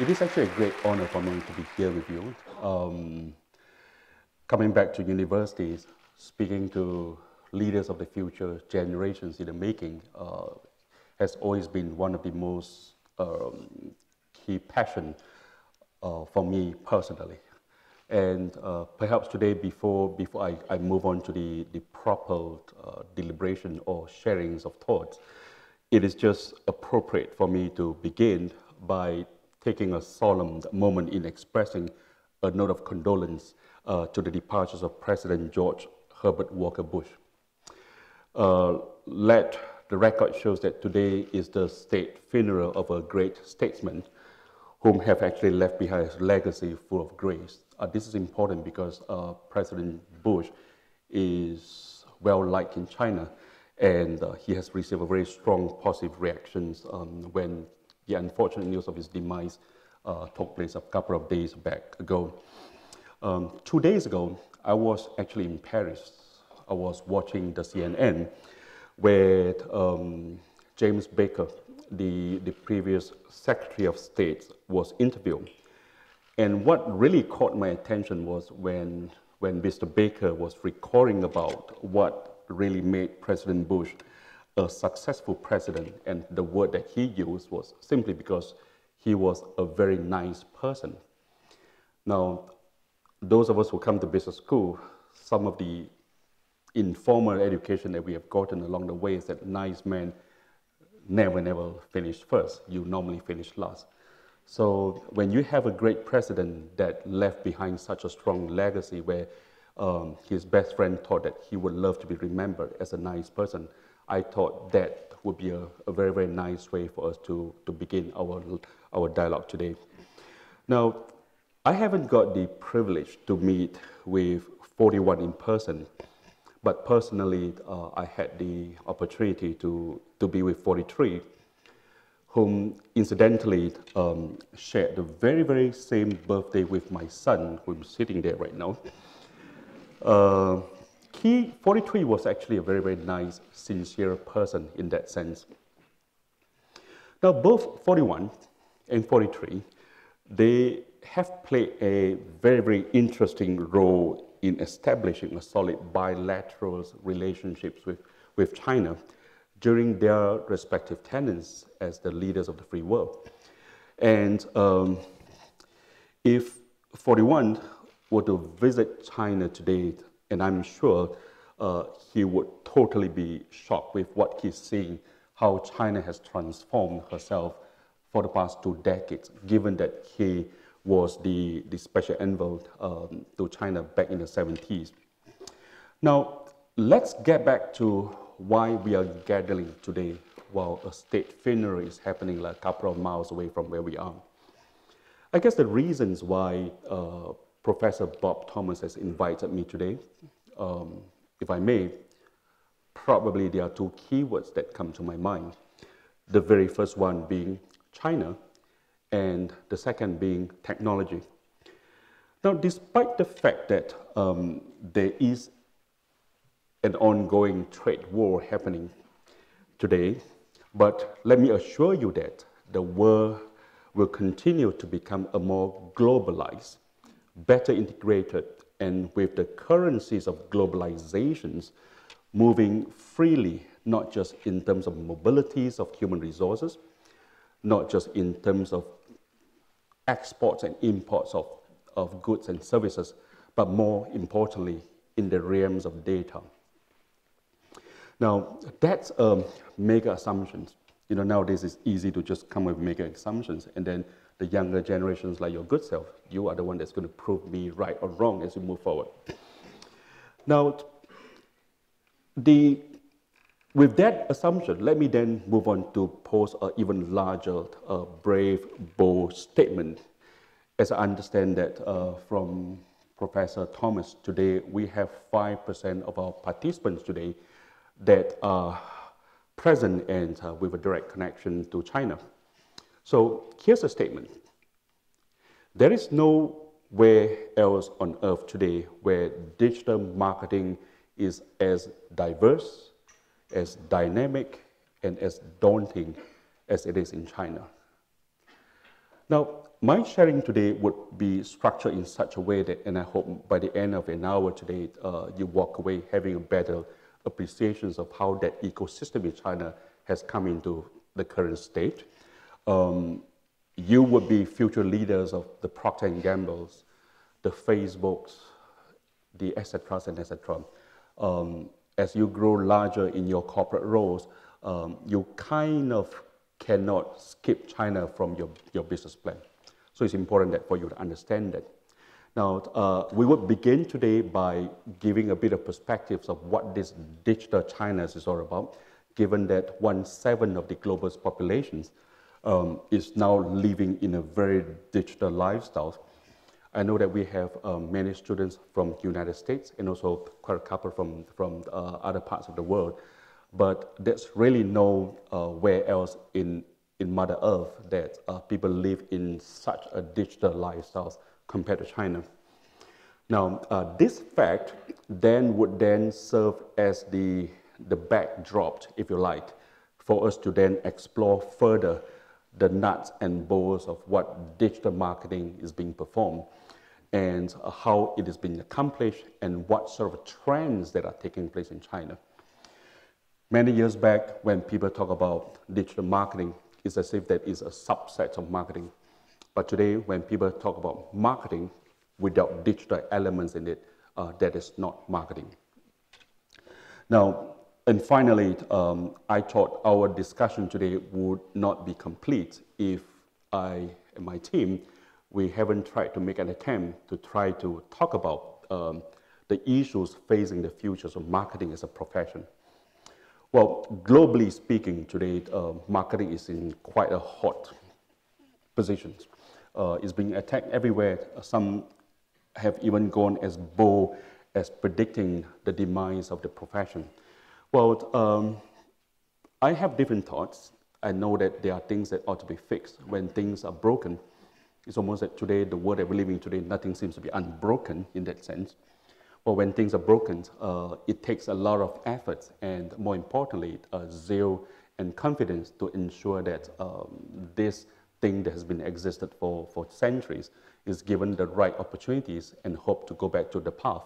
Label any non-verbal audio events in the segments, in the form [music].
It is actually a great honor for me to be here with you. Um, coming back to universities, speaking to leaders of the future, generations in the making, uh, has always been one of the most um, key passion uh, for me personally. And uh, perhaps today, before, before I, I, move on to the, the proper uh, deliberation or sharings of thoughts, it is just appropriate for me to begin by taking a solemn moment in expressing a note of condolence uh, to the departures of President George Herbert Walker Bush. Uh, let the record shows that today is the state funeral of a great statesman whom have actually left behind a legacy full of grace. Uh, this is important because uh, President Bush is well liked in China and uh, he has received a very strong positive reactions um, when the unfortunate news of his demise uh, took place a couple of days back ago. Um, two days ago, I was actually in Paris. I was watching the CNN where um, James Baker, the, the previous Secretary of State, was interviewed. And what really caught my attention was when, when Mr. Baker was recalling about what really made President Bush a successful president. And the word that he used was simply because he was a very nice person. Now, those of us who come to business school, some of the informal education that we have gotten along the way is that nice men never, never finish first. You normally finish last. So when you have a great president that left behind such a strong legacy where um, his best friend thought that he would love to be remembered as a nice person, I thought that would be a, a very, very nice way for us to, to begin our, our dialogue today. Now, I haven't got the privilege to meet with 41 in person, but personally, uh, I had the opportunity to, to be with 43, whom incidentally um, shared the very, very same birthday with my son, who's sitting there right now. Uh, he, 43 was actually a very, very nice, sincere person in that sense. Now, both 41 and 43, they have played a very, very interesting role in establishing a solid bilateral relationships with, with China during their respective tenures as the leaders of the free world. And um, if 41 were to visit China today, and I'm sure uh, he would totally be shocked with what he's seeing, how China has transformed herself for the past two decades, given that he was the, the special envoy um, to China back in the 70s. Now, let's get back to why we are gathering today while a state funeral is happening like a couple of miles away from where we are. I guess the reasons why uh, Professor Bob Thomas has invited me today, um, if I may, probably there are two keywords that come to my mind. The very first one being China, and the second being technology. Now, despite the fact that um, there is an ongoing trade war happening today, but let me assure you that the world will continue to become a more globalized, better integrated, and with the currencies of globalizations moving freely, not just in terms of mobilities of human resources, not just in terms of exports and imports of, of goods and services, but more importantly, in the realms of data. Now, that's um, mega assumptions. You know, nowadays it's easy to just come with mega assumptions, and then the younger generations, like your good self, you are the one that's going to prove me right or wrong as we move forward. Now, the with that assumption, let me then move on to pose an even larger, uh, brave, bold statement. As I understand that uh, from Professor Thomas today, we have 5% of our participants today that are present and uh, with a direct connection to China. So here's a statement. There is nowhere else on earth today where digital marketing is as diverse, as dynamic and as daunting as it is in China. Now, my sharing today would be structured in such a way that, and I hope by the end of an hour today, uh, you walk away having a better appreciation of how that ecosystem in China has come into the current state. Um, you would be future leaders of the Procter & Gamble's, the Facebooks, the etc. and etc. Um, as you grow larger in your corporate roles, um, you kind of cannot skip China from your, your business plan. So it's important that for you to understand that. Now, uh, we would begin today by giving a bit of perspectives of what this digital China is all about, given that one seventh of the global populations um, is now living in a very digital lifestyle. I know that we have um, many students from the United States and also quite a couple from, from uh, other parts of the world, but there's really no uh, where else in, in Mother Earth that uh, people live in such a digital lifestyle compared to China. Now, uh, this fact then would then serve as the, the backdrop, if you like, for us to then explore further the nuts and bolts of what digital marketing is being performed and how it is being accomplished and what sort of trends that are taking place in China. Many years back, when people talk about digital marketing, it's as if that is a subset of marketing. But today, when people talk about marketing without digital elements in it, uh, that is not marketing. Now, and finally, um, I thought our discussion today would not be complete if I and my team, we haven't tried to make an attempt to try to talk about um, the issues facing the futures of marketing as a profession. Well, globally speaking, today, uh, marketing is in quite a hot position. Uh, it's being attacked everywhere. Some have even gone as bold as predicting the demise of the profession. Well, um, I have different thoughts. I know that there are things that ought to be fixed when things are broken. It's almost like today, the world that we're living today, nothing seems to be unbroken in that sense. But when things are broken, uh, it takes a lot of effort and, more importantly, uh, zeal and confidence to ensure that um, this thing that has been existed for, for centuries is given the right opportunities and hope to go back to the path,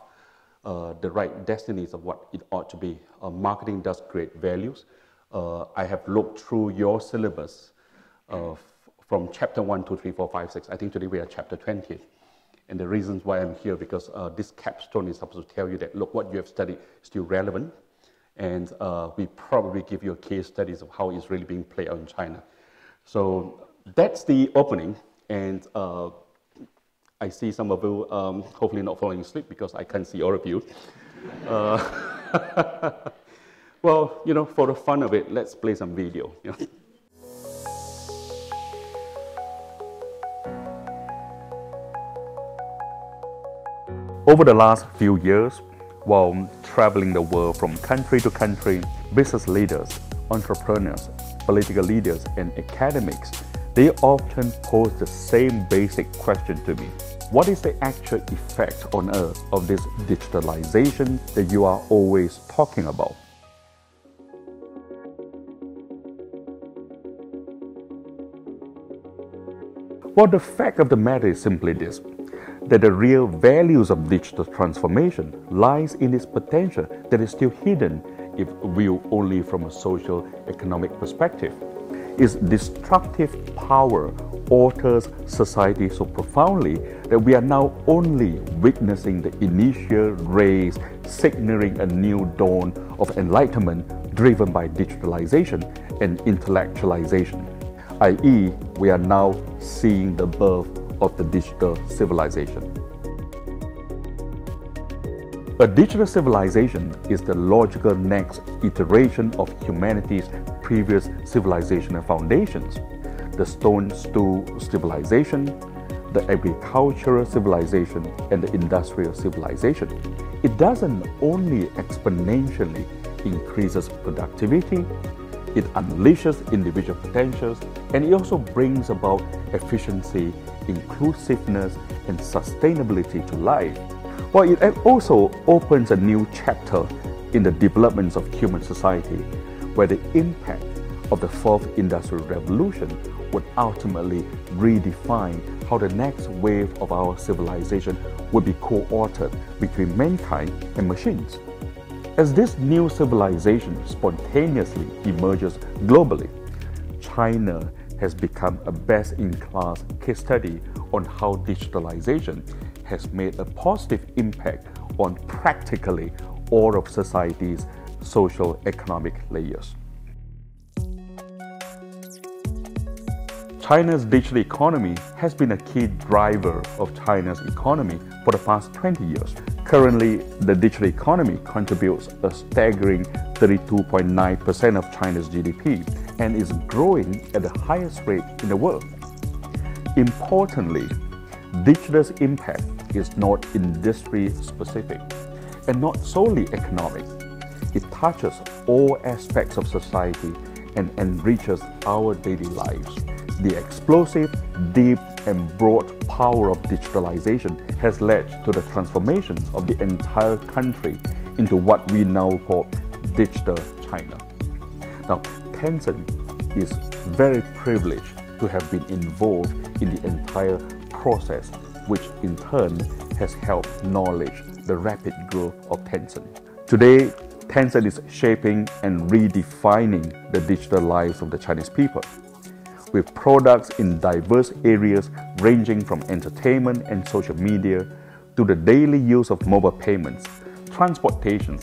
uh, the right destinies of what it ought to be. Uh, marketing does create values. Uh, I have looked through your syllabus uh, from chapter 1, 2, 3, 4, 5, 6. I think today we are chapter 20. And the reasons why I'm here, because uh, this capstone is supposed to tell you that, look, what you have studied is still relevant. And we probably give you a case studies of how it's really being played out in China. So that's the opening. And I see some of you um, hopefully not falling asleep because I can't see all of you. Uh, [laughs] well, you know, for the fun of it, let's play some video. You know? Over the last few years, while traveling the world from country to country, business leaders, entrepreneurs, political leaders, and academics, they often pose the same basic question to me. What is the actual effect on Earth of this digitalization that you are always talking about? Well, the fact of the matter is simply this that the real values of digital transformation lies in its potential that is still hidden if viewed only from a social economic perspective. Its destructive power alters society so profoundly that we are now only witnessing the initial rays signaling a new dawn of enlightenment driven by digitalization and intellectualization, i.e., we are now seeing the birth of the digital civilization. A digital civilization is the logical next iteration of humanity's previous civilizational foundations the stone stool civilization, the agricultural civilization, and the industrial civilization. It doesn't only exponentially increases productivity, it unleashes individual potentials, and it also brings about efficiency inclusiveness, and sustainability to life, while it also opens a new chapter in the developments of human society, where the impact of the fourth industrial revolution would ultimately redefine how the next wave of our civilization would be co-authored between mankind and machines. As this new civilization spontaneously emerges globally, China has become a best-in-class case study on how digitalization has made a positive impact on practically all of society's social economic layers. China's digital economy has been a key driver of China's economy for the past 20 years. Currently, the digital economy contributes a staggering 32.9% of China's GDP and is growing at the highest rate in the world. Importantly, digital's impact is not industry specific and not solely economic. It touches all aspects of society and enriches our daily lives. The explosive, deep, and broad power of digitalization has led to the transformations of the entire country into what we now call digital China. Now, Tencent is very privileged to have been involved in the entire process, which in turn has helped knowledge the rapid growth of Tencent. Today, Tencent is shaping and redefining the digital lives of the Chinese people with products in diverse areas ranging from entertainment and social media to the daily use of mobile payments, transportation,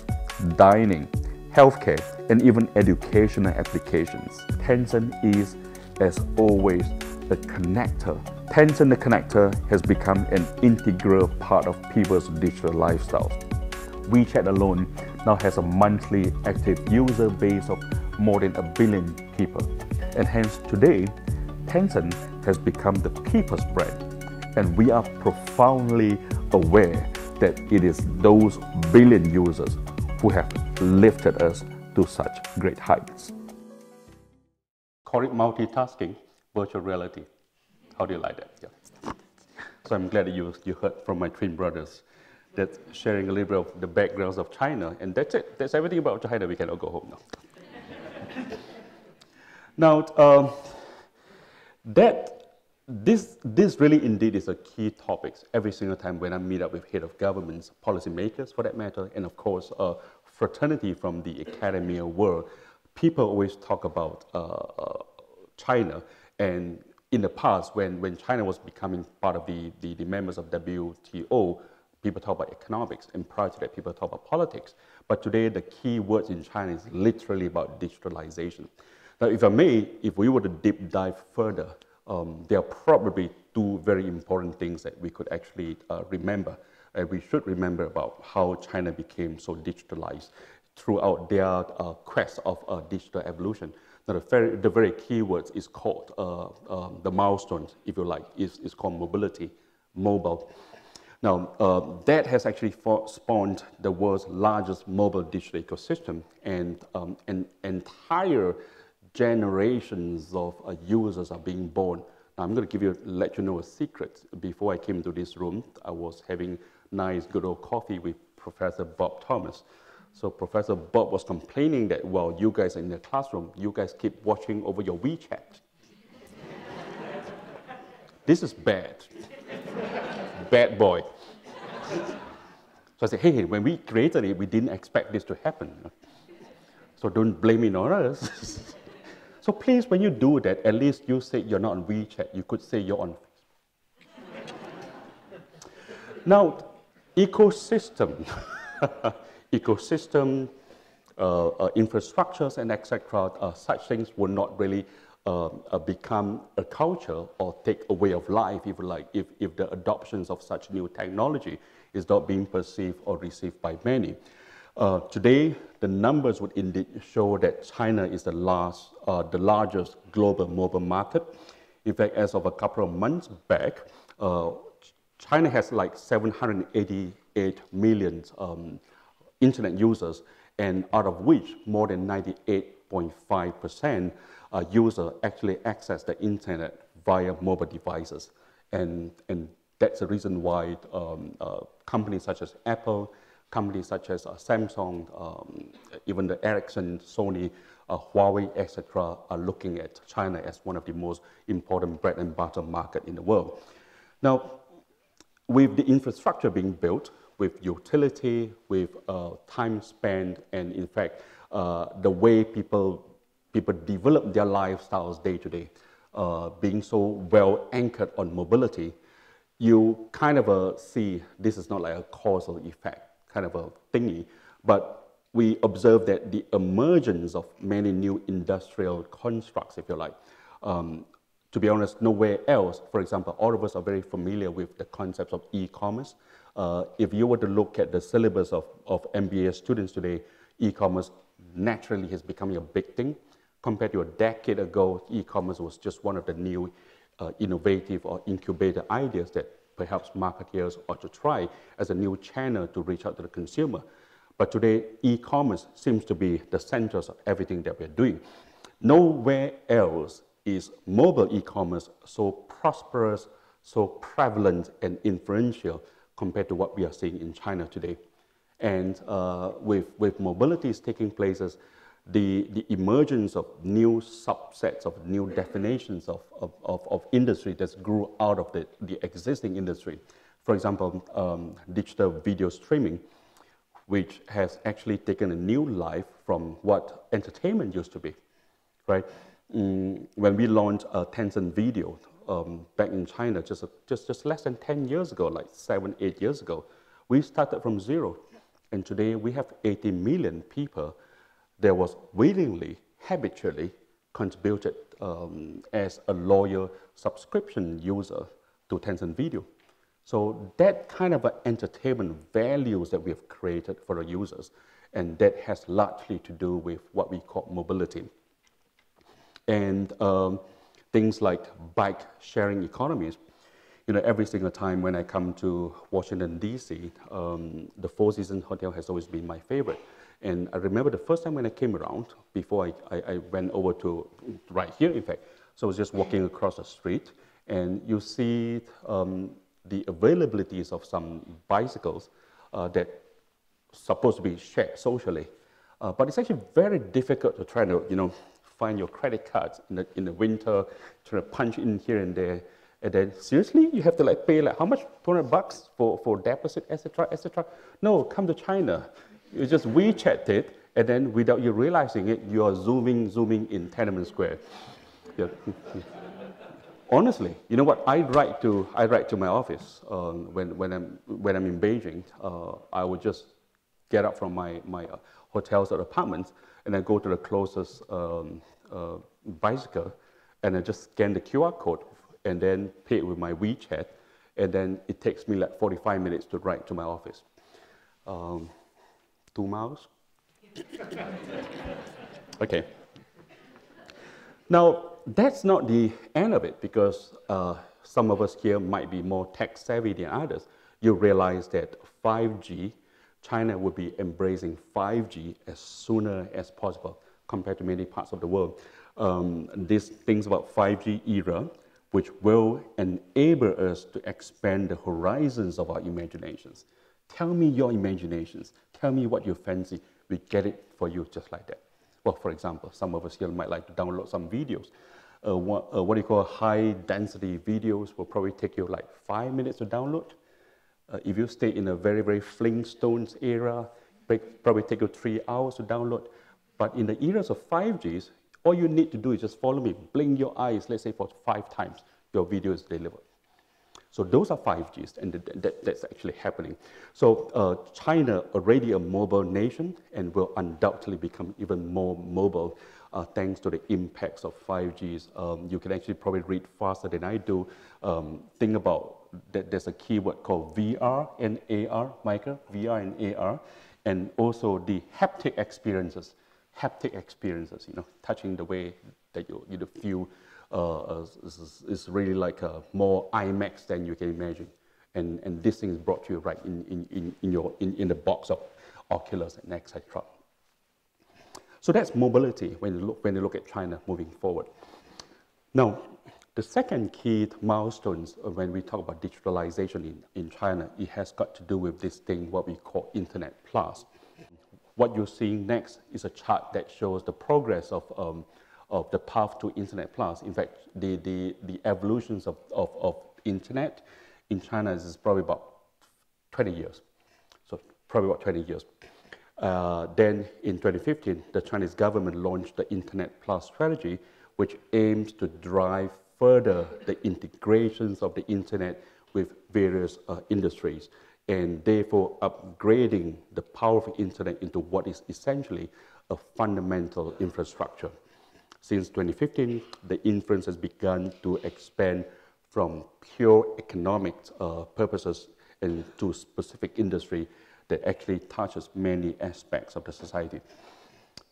dining, healthcare, and even educational applications. Tencent is, as always, a connector. Tencent the Connector has become an integral part of people's digital lifestyles. WeChat alone now has a monthly active user base of more than a billion people. And hence today, Tencent has become the people's brand. And we are profoundly aware that it is those billion users who have lifted us to such great heights. Call it multitasking, virtual reality. How do you like that? Yeah. So I'm glad you, you heard from my twin brothers that sharing a little bit of the backgrounds of China, and that's it. That's everything about China. We can all go home now. [laughs] now, um, that this, this really indeed is a key topic every single time when I meet up with head of governments, policymakers for that matter, and of course, uh, fraternity from the academia world. People always talk about uh, uh, China, and in the past, when, when China was becoming part of the, the, the members of WTO, people talk about economics, and prior to that, people talk about politics. But today, the key words in China is literally about digitalization. Now, if I may, if we were to deep dive further, um, there are probably two very important things that we could actually uh, remember. And we should remember about how China became so digitalized throughout their uh, quest of uh, digital evolution. Now, the very, the very key words is called, uh, um, the milestones, if you like, is, is called mobility, mobile. Now, uh, that has actually spawned the world's largest mobile digital ecosystem and um, an entire generations of uh, users are being born. Now, I'm going to give you, let you know a secret. Before I came to this room, I was having nice, good old coffee with Professor Bob Thomas. So Professor Bob was complaining that while you guys are in the classroom, you guys keep watching over your WeChat. [laughs] this is bad. Bad boy. So I said, hey, when we created it, we didn't expect this to happen. So don't blame it on us. [laughs] So please, when you do that, at least you say you're not on WeChat. You could say you're on now, ecosystem, [laughs] ecosystem, uh, uh, infrastructures, and etc. Uh, such things will not really uh, uh, become a culture or take a way of life, if you like, if, if the adoptions of such new technology is not being perceived or received by many. Uh, today, the numbers would indeed show that China is the, last, uh, the largest global mobile market. In fact, as of a couple of months back, uh, China has like 788 million um, internet users, and out of which more than 98.5% uh, users actually access the internet via mobile devices. And, and that's the reason why um, uh, companies such as Apple, companies such as uh, Samsung, um, even the Ericsson, Sony, uh, Huawei, etc., are looking at China as one of the most important bread and butter market in the world. Now, with the infrastructure being built, with utility, with uh, time spent, and in fact, uh, the way people, people develop their lifestyles day to day, uh, being so well anchored on mobility, you kind of uh, see this is not like a causal effect kind of a thingy, but we observe that the emergence of many new industrial constructs, if you like, um, to be honest, nowhere else. For example, all of us are very familiar with the concepts of e-commerce. Uh, if you were to look at the syllabus of, of MBA students today, e-commerce naturally has become a big thing. Compared to a decade ago, e-commerce was just one of the new uh, innovative or incubator ideas that perhaps marketeers ought to try as a new channel to reach out to the consumer. But today, e-commerce seems to be the center of everything that we're doing. Nowhere else is mobile e-commerce so prosperous, so prevalent and influential compared to what we are seeing in China today. And uh, with, with mobilities taking places, the, the emergence of new subsets of new definitions of, of, of, of industry that grew out of the, the existing industry. For example, um, digital video streaming, which has actually taken a new life from what entertainment used to be, right? Mm, when we launched uh, Tencent Video um, back in China just, just, just less than 10 years ago, like seven, eight years ago, we started from zero. And today we have 80 million people that was willingly, habitually contributed um, as a loyal subscription user to Tencent Video. So that kind of entertainment values that we have created for the users, and that has largely to do with what we call mobility. And um, things like bike sharing economies. You know, every single time when I come to Washington, D.C., um, the Four Seasons Hotel has always been my favorite and I remember the first time when I came around, before I, I, I went over to right here, in fact, so I was just walking across the street, and you see um, the availabilities of some bicycles uh, that supposed to be shared socially. Uh, but it's actually very difficult to try to, you know, find your credit cards in the, in the winter, try to punch in here and there. And then seriously, you have to like pay like how much? 200 bucks for, for deposit, etc., etc. No, come to China. You just WeChat it, and then without you realizing it, you are zooming, zooming in Tiananmen Square. Yeah. [laughs] Honestly, you know what? I write to I write to my office um, when when I'm when I'm in Beijing. Uh, I would just get up from my my uh, hotels or apartments, and I go to the closest um, uh, bicycle, and I just scan the QR code, and then pay it with my WeChat, and then it takes me like 45 minutes to write to my office. Um, two miles? [laughs] okay. Now, that's not the end of it because uh, some of us here might be more tech savvy than others. You realize that 5G, China will be embracing 5G as sooner as possible compared to many parts of the world. Um, these things about 5G era, which will enable us to expand the horizons of our imaginations. Tell me your imaginations. Tell me what you fancy. We get it for you just like that. Well, for example, some of us here might like to download some videos. Uh, what, uh, what do you call high density videos will probably take you like five minutes to download. Uh, if you stay in a very, very Flintstones era, probably take you three hours to download. But in the eras of 5Gs, all you need to do is just follow me, blink your eyes, let's say for five times, your video is delivered. So those are 5Gs, and that, that's actually happening. So uh, China already a mobile nation and will undoubtedly become even more mobile uh, thanks to the impacts of 5Gs. Um, you can actually probably read faster than I do. Um, think about that there's a keyword called VR and AR, Michael, VR and AR, and also the haptic experiences, haptic experiences, you know, touching the way that you, you feel uh, is, is, really like a more IMAX than you can imagine. And, and this thing is brought to you right in, in, in, your, in, in the box of Oculus and etc. So that's mobility when you, look, when you look at China moving forward. Now, the second key milestones when we talk about digitalization in, in China, it has got to do with this thing, what we call Internet Plus. what you're seeing next is a chart that shows the progress of, um, of the path to Internet Plus. In fact, the, the, the evolutions of, of, of Internet in China is probably about 20 years. So probably about 20 years. Uh, then in 2015, the Chinese government launched the Internet Plus strategy, which aims to drive further the integrations of the internet with various uh, industries and therefore upgrading the power of the internet into what is essentially a fundamental infrastructure. Since 2015, the influence has begun to expand from pure economic uh, purposes into specific industry that actually touches many aspects of the society.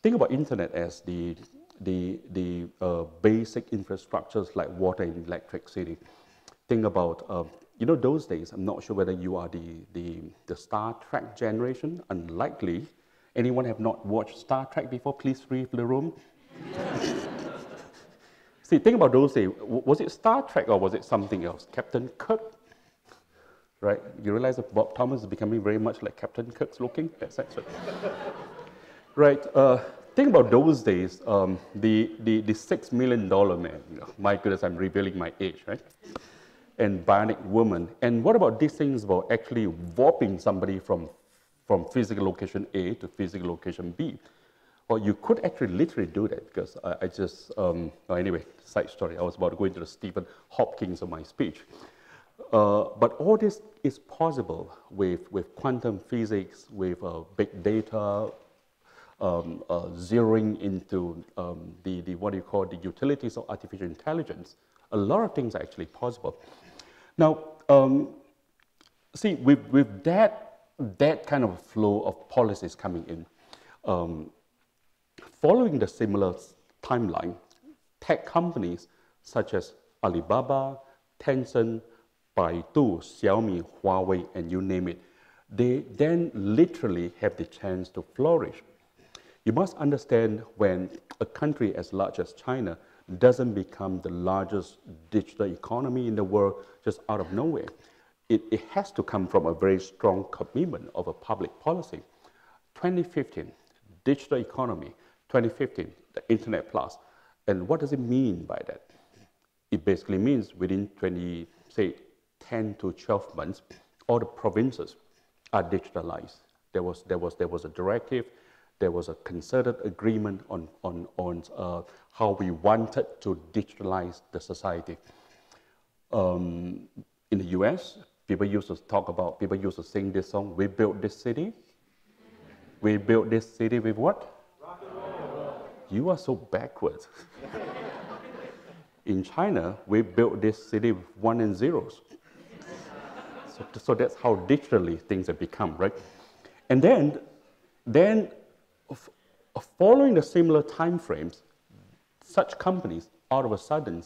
Think about internet as the, the, the uh, basic infrastructures like water and electricity. Think about, uh, you know, those days, I'm not sure whether you are the, the, the Star Trek generation, unlikely. Anyone have not watched Star Trek before? Please leave the room. [laughs] See, think about those days. Was it Star Trek or was it something else? Captain Kirk? Right? You realize that Bob Thomas is becoming very much like Captain Kirk's looking, etc. [laughs] right? Uh, think about those days. Um, the, the, the six million dollar man. You know, my goodness, I'm revealing my age, right? And bionic woman. And what about these things about actually warping somebody from, from physical location A to physical location B? Well, you could actually literally do that because I, I just, um, anyway, side story. I was about to go into the Stephen Hopkins of my speech. Uh, but all this is possible with, with quantum physics, with uh, big data, um, uh, zeroing into um, the, the, what you call the utilities of artificial intelligence. A lot of things are actually possible. Now, um, see, with, with that, that kind of flow of policies coming in, um, Following the similar timeline, tech companies such as Alibaba, Tencent, Baidu, Xiaomi, Huawei, and you name it, they then literally have the chance to flourish. You must understand when a country as large as China doesn't become the largest digital economy in the world just out of nowhere. It, it has to come from a very strong commitment of a public policy. 2015, digital economy, 2015, the Internet Plus. And what does it mean by that? It basically means within 20, say, 10 to 12 months, all the provinces are digitalized. There was, there was, there was a directive, there was a concerted agreement on, on, on uh, how we wanted to digitalize the society. Um, in the US, people used to talk about, people used to sing this song, we built this city. We built this city with what? You are so backwards. In China, we built this city with one and zeros. So, so that's how digitally things have become, right? And then, then following the similar time frames, such companies all of a sudden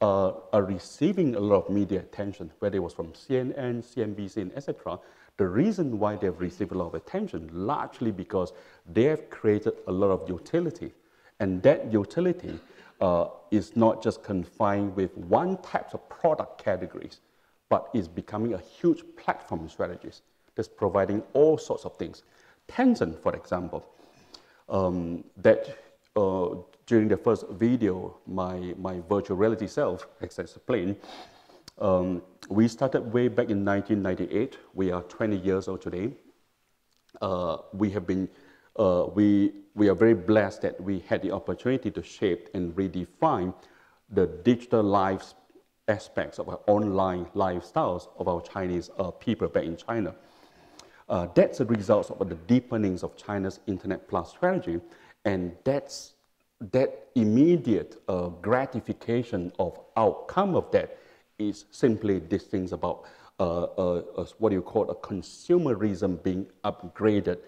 uh, are receiving a lot of media attention, whether it was from CNN, CNBC, and etc. The reason why they've received a lot of attention, largely because they have created a lot of utility and that utility uh, is not just confined with one type of product categories, but is becoming a huge platform strategist that's providing all sorts of things. Tencent, for example, um, that uh, during the first video, my, my virtual reality self explained, um, we started way back in 1998. We are 20 years old today. Uh, we have been uh, we, we are very blessed that we had the opportunity to shape and redefine the digital lives aspects of our online lifestyles of our Chinese uh, people back in China. Uh, that's a result of the deepenings of China's Internet Plus strategy, and that's that immediate uh, gratification of outcome of that is simply these things about uh, uh, what you call a consumerism being upgraded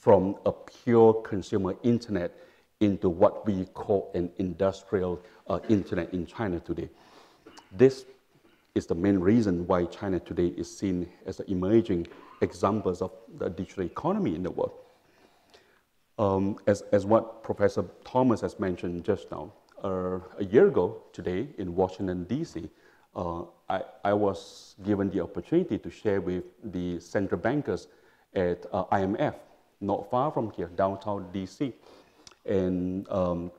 from a pure consumer internet into what we call an industrial uh, internet in China today. This is the main reason why China today is seen as emerging examples of the digital economy in the world. Um, as, as what Professor Thomas has mentioned just now, uh, a year ago today in Washington, D.C., uh, I, I, was given the opportunity to share with the central bankers at uh, IMF not far from here, downtown DC. And um,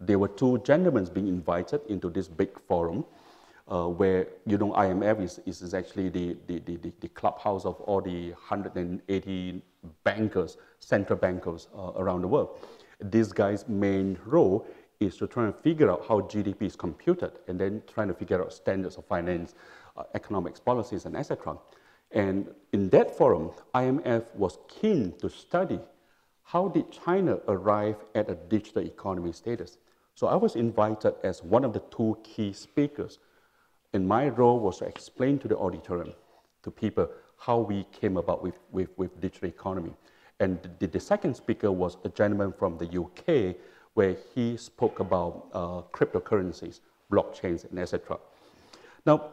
there were two gentlemen being invited into this big forum uh, where, you know, IMF is, is actually the, the, the, the, clubhouse of all the 180 bankers, central bankers uh, around the world. This guy's main role is to try and figure out how GDP is computed and then trying to figure out standards of finance, uh, economics policies, and etc. And in that forum, IMF was keen to study how did China arrive at a digital economy status. So I was invited as one of the two key speakers. And my role was to explain to the auditorium, to people, how we came about with, with, with digital economy. And the, the, second speaker was a gentleman from the UK, where he spoke about uh, cryptocurrencies, blockchains, and etc. Now,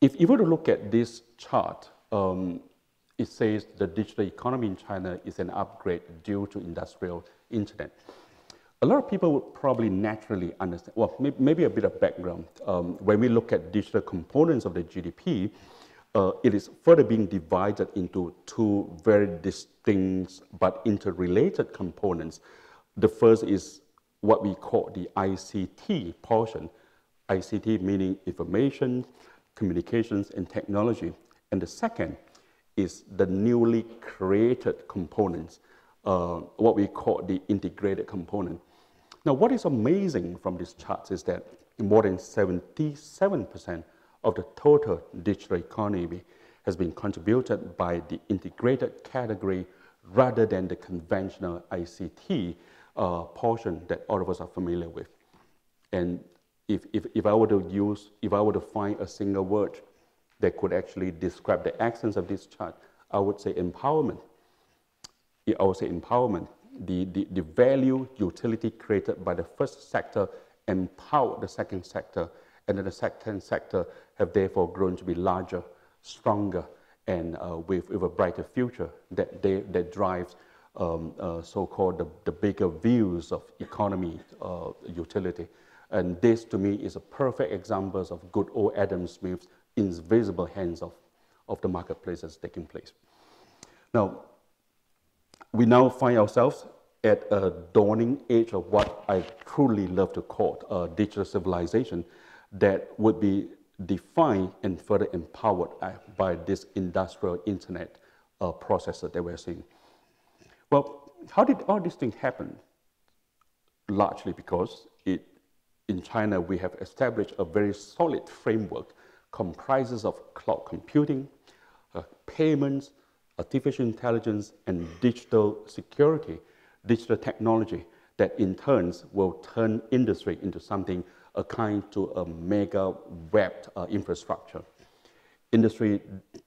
if you were to look at this chart, um, it says the digital economy in China is an upgrade due to industrial internet. A lot of people would probably naturally understand, well, maybe a bit of background. Um, when we look at digital components of the GDP, uh, it is further being divided into two very distinct but interrelated components. The first is what we call the ICT portion. ICT meaning information, communications, and technology. And the second is the newly created components, uh, what we call the integrated component. Now, what is amazing from these charts is that more than 77% of the total digital economy has been contributed by the integrated category rather than the conventional ICT uh, portion that all of us are familiar with. And if, if, if I were to use, if I were to find a single word that could actually describe the essence of this chart, I would say empowerment. I would say empowerment. The, the, the value utility created by the first sector empowered the second sector, and then the second sector have therefore grown to be larger, stronger, and uh, with, with a brighter future that, they, that drives um, uh, so-called the, the bigger views of economy uh, utility. And this, to me, is a perfect example of good old Adam Smith's invisible hands of, of the marketplace that's taking place. Now, we now find ourselves at a dawning age of what I truly love to call a digital civilization that would be defined and further empowered by this industrial internet uh, processor that we're seeing. Well, how did all these things happen? Largely because in China, we have established a very solid framework comprises of cloud computing, uh, payments, artificial intelligence, and digital security, digital technology that in turns will turn industry into something akin to a mega web uh, infrastructure. Industry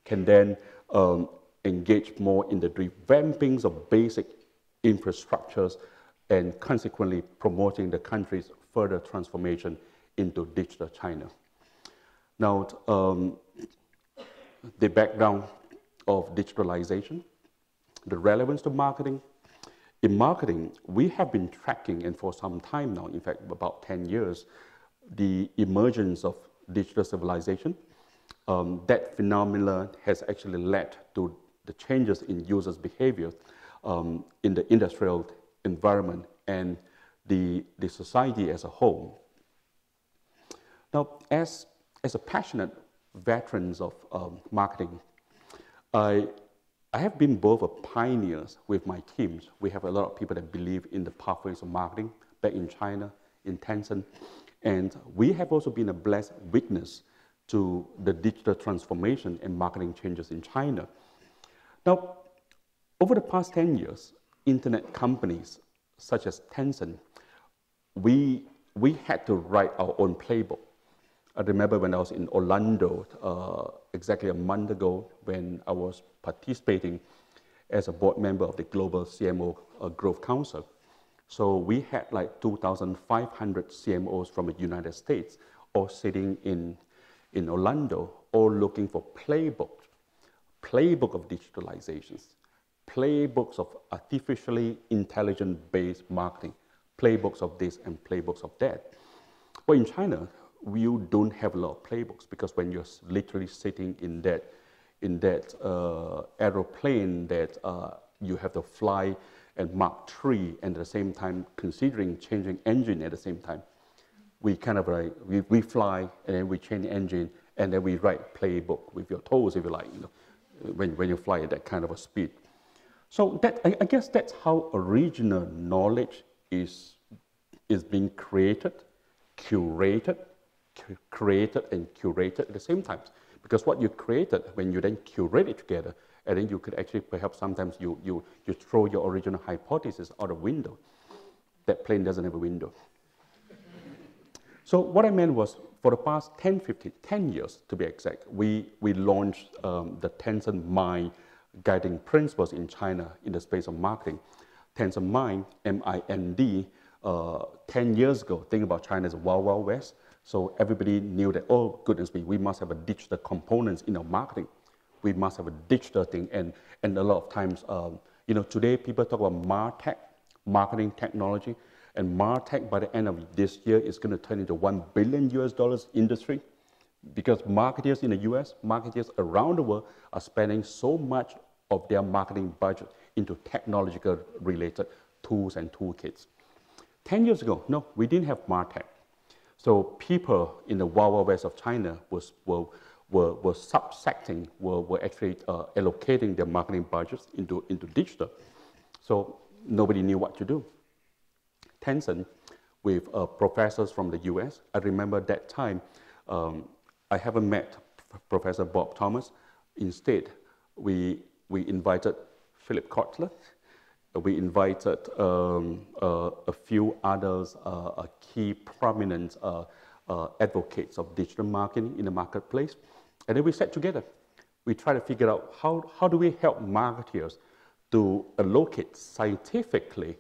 can then um, engage more in the revampings of basic infrastructures and consequently promoting the country's further transformation into digital China. Now, um, the background of digitalization, the relevance to marketing. In marketing, we have been tracking, and for some time now, in fact, about 10 years, the emergence of digital civilization. Um, that phenomenon has actually led to the changes in users' behavior um, in the industrial environment and the, the society as a whole. Now, as, as a passionate veterans of um, marketing, I, I have been both a pioneers with my teams. We have a lot of people that believe in the pathways of marketing back in China, in Tencent. And we have also been a blessed witness to the digital transformation and marketing changes in China. Now, over the past 10 years, internet companies such as Tencent we, we had to write our own playbook. I remember when I was in Orlando uh, exactly a month ago when I was participating as a board member of the Global CMO uh, Growth Council. So we had like 2,500 CMOs from the United States all sitting in, in Orlando, all looking for playbooks, playbook of digitalizations, playbooks of artificially intelligent-based marketing, playbooks of this and playbooks of that. But in China, you don't have a lot of playbooks because when you're literally sitting in that, in that uh, aeroplane that uh, you have to fly and Mach 3 and at the same time considering changing engine at the same time. We kind of like, we, we fly and then we change engine and then we write playbook with your toes if you like, you know, when, when you fly at that kind of a speed. So that, I, I guess that's how original knowledge is, is being created, curated, created and curated at the same time. Because what you created, when you then curate it together, and then you could actually perhaps sometimes you, you, you throw your original hypothesis out of window. That plane doesn't have a window. so what I meant was for the past 10, 15, 10 years to be exact, we, we launched um, the Tencent Mind guiding principles in China in the space of marketing. Tencent Mind, M-I-N-D, uh, 10 years ago, think about China as a wild, wild west. So everybody knew that, oh, goodness me, we must have a digital components in our marketing. We must have a digital thing. And, and a lot of times, um, you know, today people talk about MarTech, marketing technology, and MarTech by the end of this year is going to turn into 1 billion US dollars industry. Because marketers in the US, marketers around the world are spending so much of their marketing budget into technological related tools and toolkits. 10 years ago, no, we didn't have MarTech. So people in the wild, wild west of China was, were, were, were subsecting, were, were actually uh, allocating their marketing budgets into, into digital. So nobody knew what to do. Tencent, with uh, professors from the US, I remember that time, um, I haven't met Professor Bob Thomas. Instead, we, we invited Philip Kotler. We invited um, uh, a few others, uh, key prominent uh, advocates of digital marketing in the marketplace. And then we sat together. We try to figure out how, how do we help marketers to allocate scientifically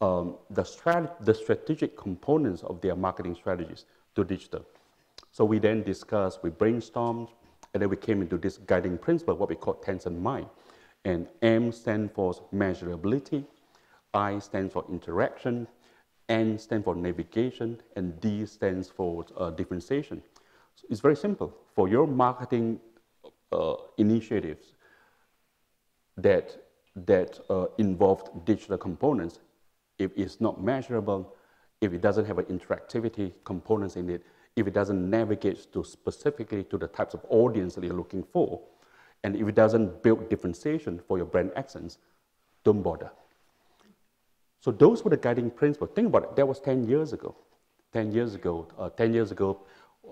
um, the, strat the strategic components of their marketing strategies to digital. So we then discussed, we brainstormed, and then we came into this guiding principle, what we call Tencent Mind. And M stands for measurability, I stands for interaction, N stands for navigation, and D stands for uh, differentiation. So it's very simple. For your marketing uh, initiatives that, that uh, involve digital components, if it's not measurable, if it doesn't have an interactivity components in it, if it doesn't navigate to specifically to the types of audience that you're looking for, and if it doesn't build differentiation for your brand accents, don't bother. So those were the guiding principles. Think about it. That was 10 years ago. 10 years ago, uh, 10 years ago,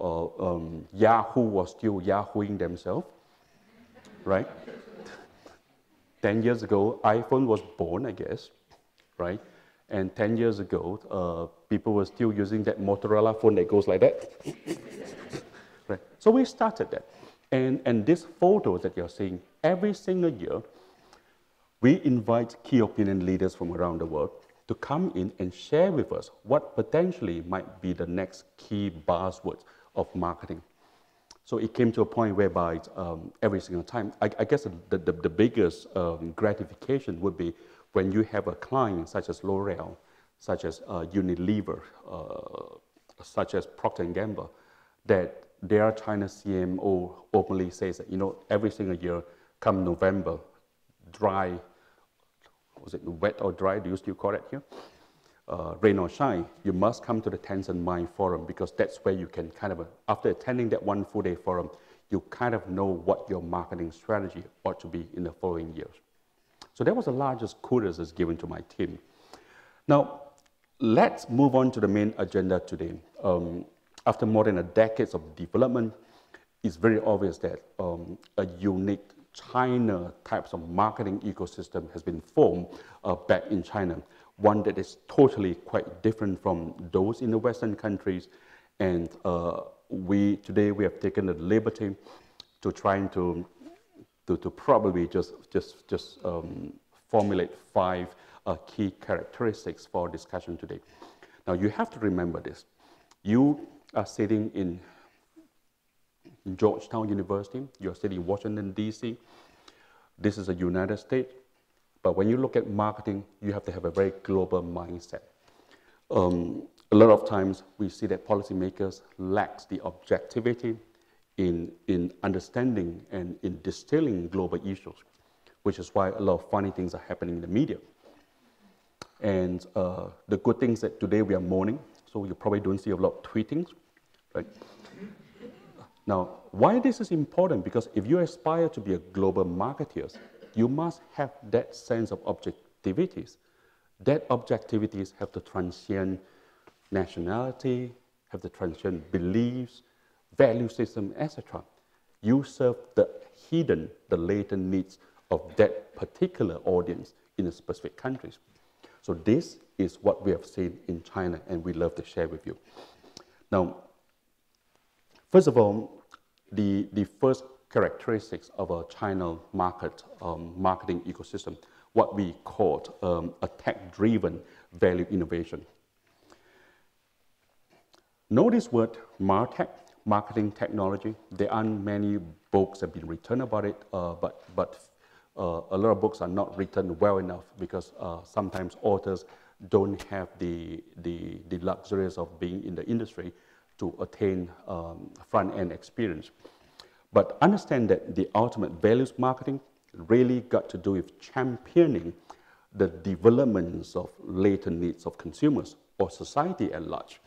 uh, um, Yahoo was still Yahooing themselves, right? [laughs] 10 years ago, iPhone was born, I guess, right? And 10 years ago, uh, people were still using that Motorola phone that goes like that. [laughs] right? So we started that. And, and these photos that you're seeing, every single year, we invite key opinion leaders from around the world to come in and share with us what potentially might be the next key buzzwords of marketing. So it came to a point whereby um, every single time, I, I guess the, the, the biggest um, gratification would be when you have a client such as L'Oreal, such as uh, Unilever, uh, such as Procter & Gamble, that their China CMO openly says that, you know, every single year, come November, dry, was it wet or dry, do you still call it here? uh, rain or shine, you must come to the Tencent Mind Forum because that's where you can kind of, after attending that one full day forum, you kind of know what your marketing strategy ought to be in the following years. So that was the largest kudos that's given to my team. Now, let's move on to the main agenda today. Um, after more than a decade of development, it's very obvious that um, a unique China types of marketing ecosystem has been formed uh, back in China one that is totally quite different from those in the Western countries. And uh, we today we have taken the liberty to trying to to, to probably just just just um, formulate five uh, key characteristics for discussion today. Now you have to remember this. You are sitting in Georgetown University. You're sitting in Washington D.C. This is a United States. But when you look at marketing, you have to have a very global mindset. Um, a lot of times we see that policymakers lack the objectivity in, in understanding and in distilling global issues. which is why a lot of funny things are happening in the media. And uh, the good things that today we are mourning, so you probably don't see a lot of tweetings, right? Now, why this is important? Because if you aspire to be a global marketeer, you must have that sense of objectivities. That objectivities have to transcend nationality, have to transcend beliefs, value system, etc. You serve the hidden, the latent needs of that particular audience in a specific countries. So this is what we have seen in China and we love to share with you. Now, first of all, the, the first characteristics of a China market um, marketing ecosystem, what we called um, a tech-driven value innovation. Notice word MarTech, marketing technology. There aren't many books have been written about it, uh, but, but uh, a lot of books are not written well enough because uh, sometimes authors don't have the, the, the luxuries of being in the industry to attain um, front-end experience. But understand that the ultimate values marketing really got to do with championing the developments of latent needs of consumers or society at large.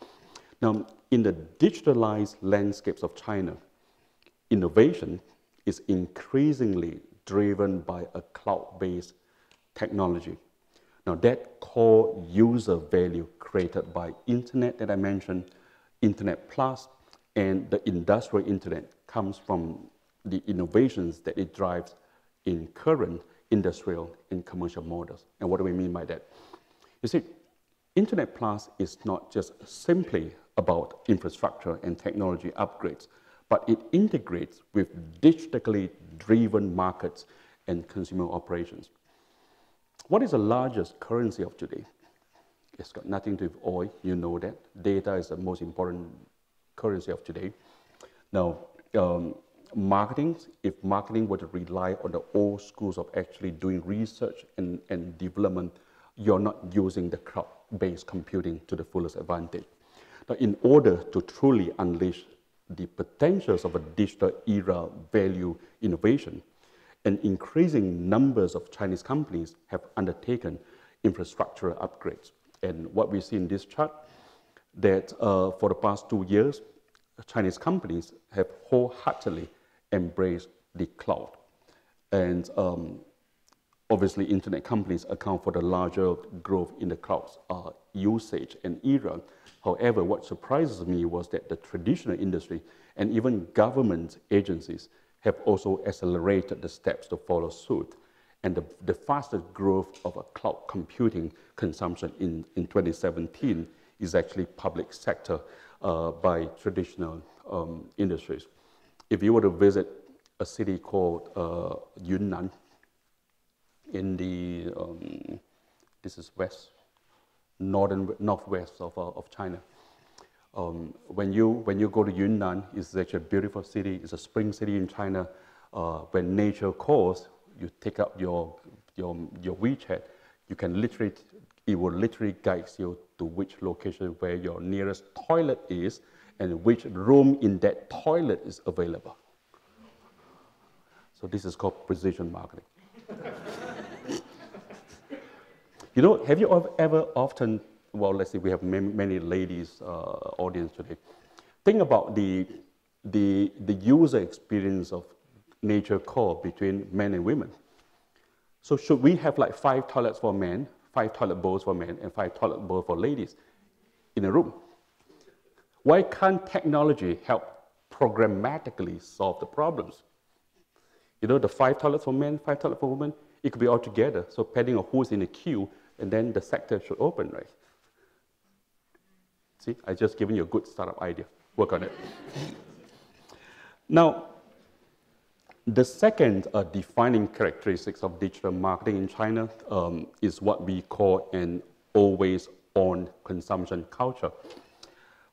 Now, in the digitalized landscapes of China, innovation is increasingly driven by a cloud-based technology. Now that core user value created by internet that I mentioned, internet plus, and the industrial internet comes from the innovations that it drives in current industrial and commercial models. And what do we mean by that? You see, Internet Plus is not just simply about infrastructure and technology upgrades, but it integrates with digitally driven markets and consumer operations. What is the largest currency of today? It's got nothing to do with oil, you know that. Data is the most important currency of today. Now, um, marketing, if marketing were to rely on the old schools of actually doing research and, and development, you're not using the cloud-based computing to the fullest advantage. Now, in order to truly unleash the potentials of a digital era value innovation, an increasing numbers of Chinese companies have undertaken infrastructural upgrades. And what we see in this chart, that uh, for the past two years, Chinese companies have wholeheartedly embraced the cloud. And um, obviously, internet companies account for the larger growth in the cloud uh, usage and era. However, what surprises me was that the traditional industry and even government agencies have also accelerated the steps to follow suit. And the, the fastest growth of a cloud computing consumption in, in 2017 is actually public sector uh, by traditional um, industries. If you were to visit a city called uh, Yunnan in the, um, this is west, northern, northwest of, uh, of China. Um, when, you, when you go to Yunnan, it's actually a beautiful city. It's a spring city in China. Uh, when nature calls, you take up your, your, your WeChat, you can literally, it will literally guide you to which location where your nearest toilet is and which room in that toilet is available. So this is called precision marketing. [laughs] You know, have you ever often, well, let's say we have many, many ladies uh, audience today. Think about the, the, the user experience of nature call between men and women. So should we have like five toilets for men, five toilet bowls for men, and five toilet bowls for ladies in a room? Why can't technology help programmatically solve the problems? You know, the five toilets for men, five toilets for women, it could be all together. So depending on who's in the queue, and then the sector should open, right? See, I just given you a good startup idea. Work on it. [laughs] now, the second uh, defining characteristics of digital marketing in China um, is what we call an always-on consumption culture.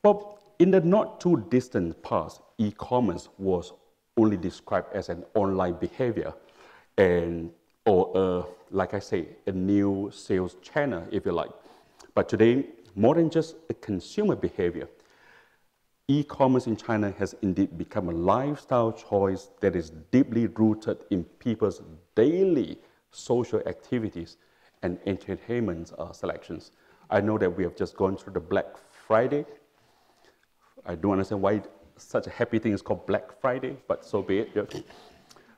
Well, in the not too distant past, e-commerce was only described as an online behavior, and or a, like I say, a new sales channel, if you like. But today, more than just a consumer behavior, e-commerce in China has indeed become a lifestyle choice that is deeply rooted in people's daily social activities, and entertainment uh, selections. I know that we have just gone through the Black Friday. I don't understand why such a happy thing is called Black Friday, but so be it. Yeah.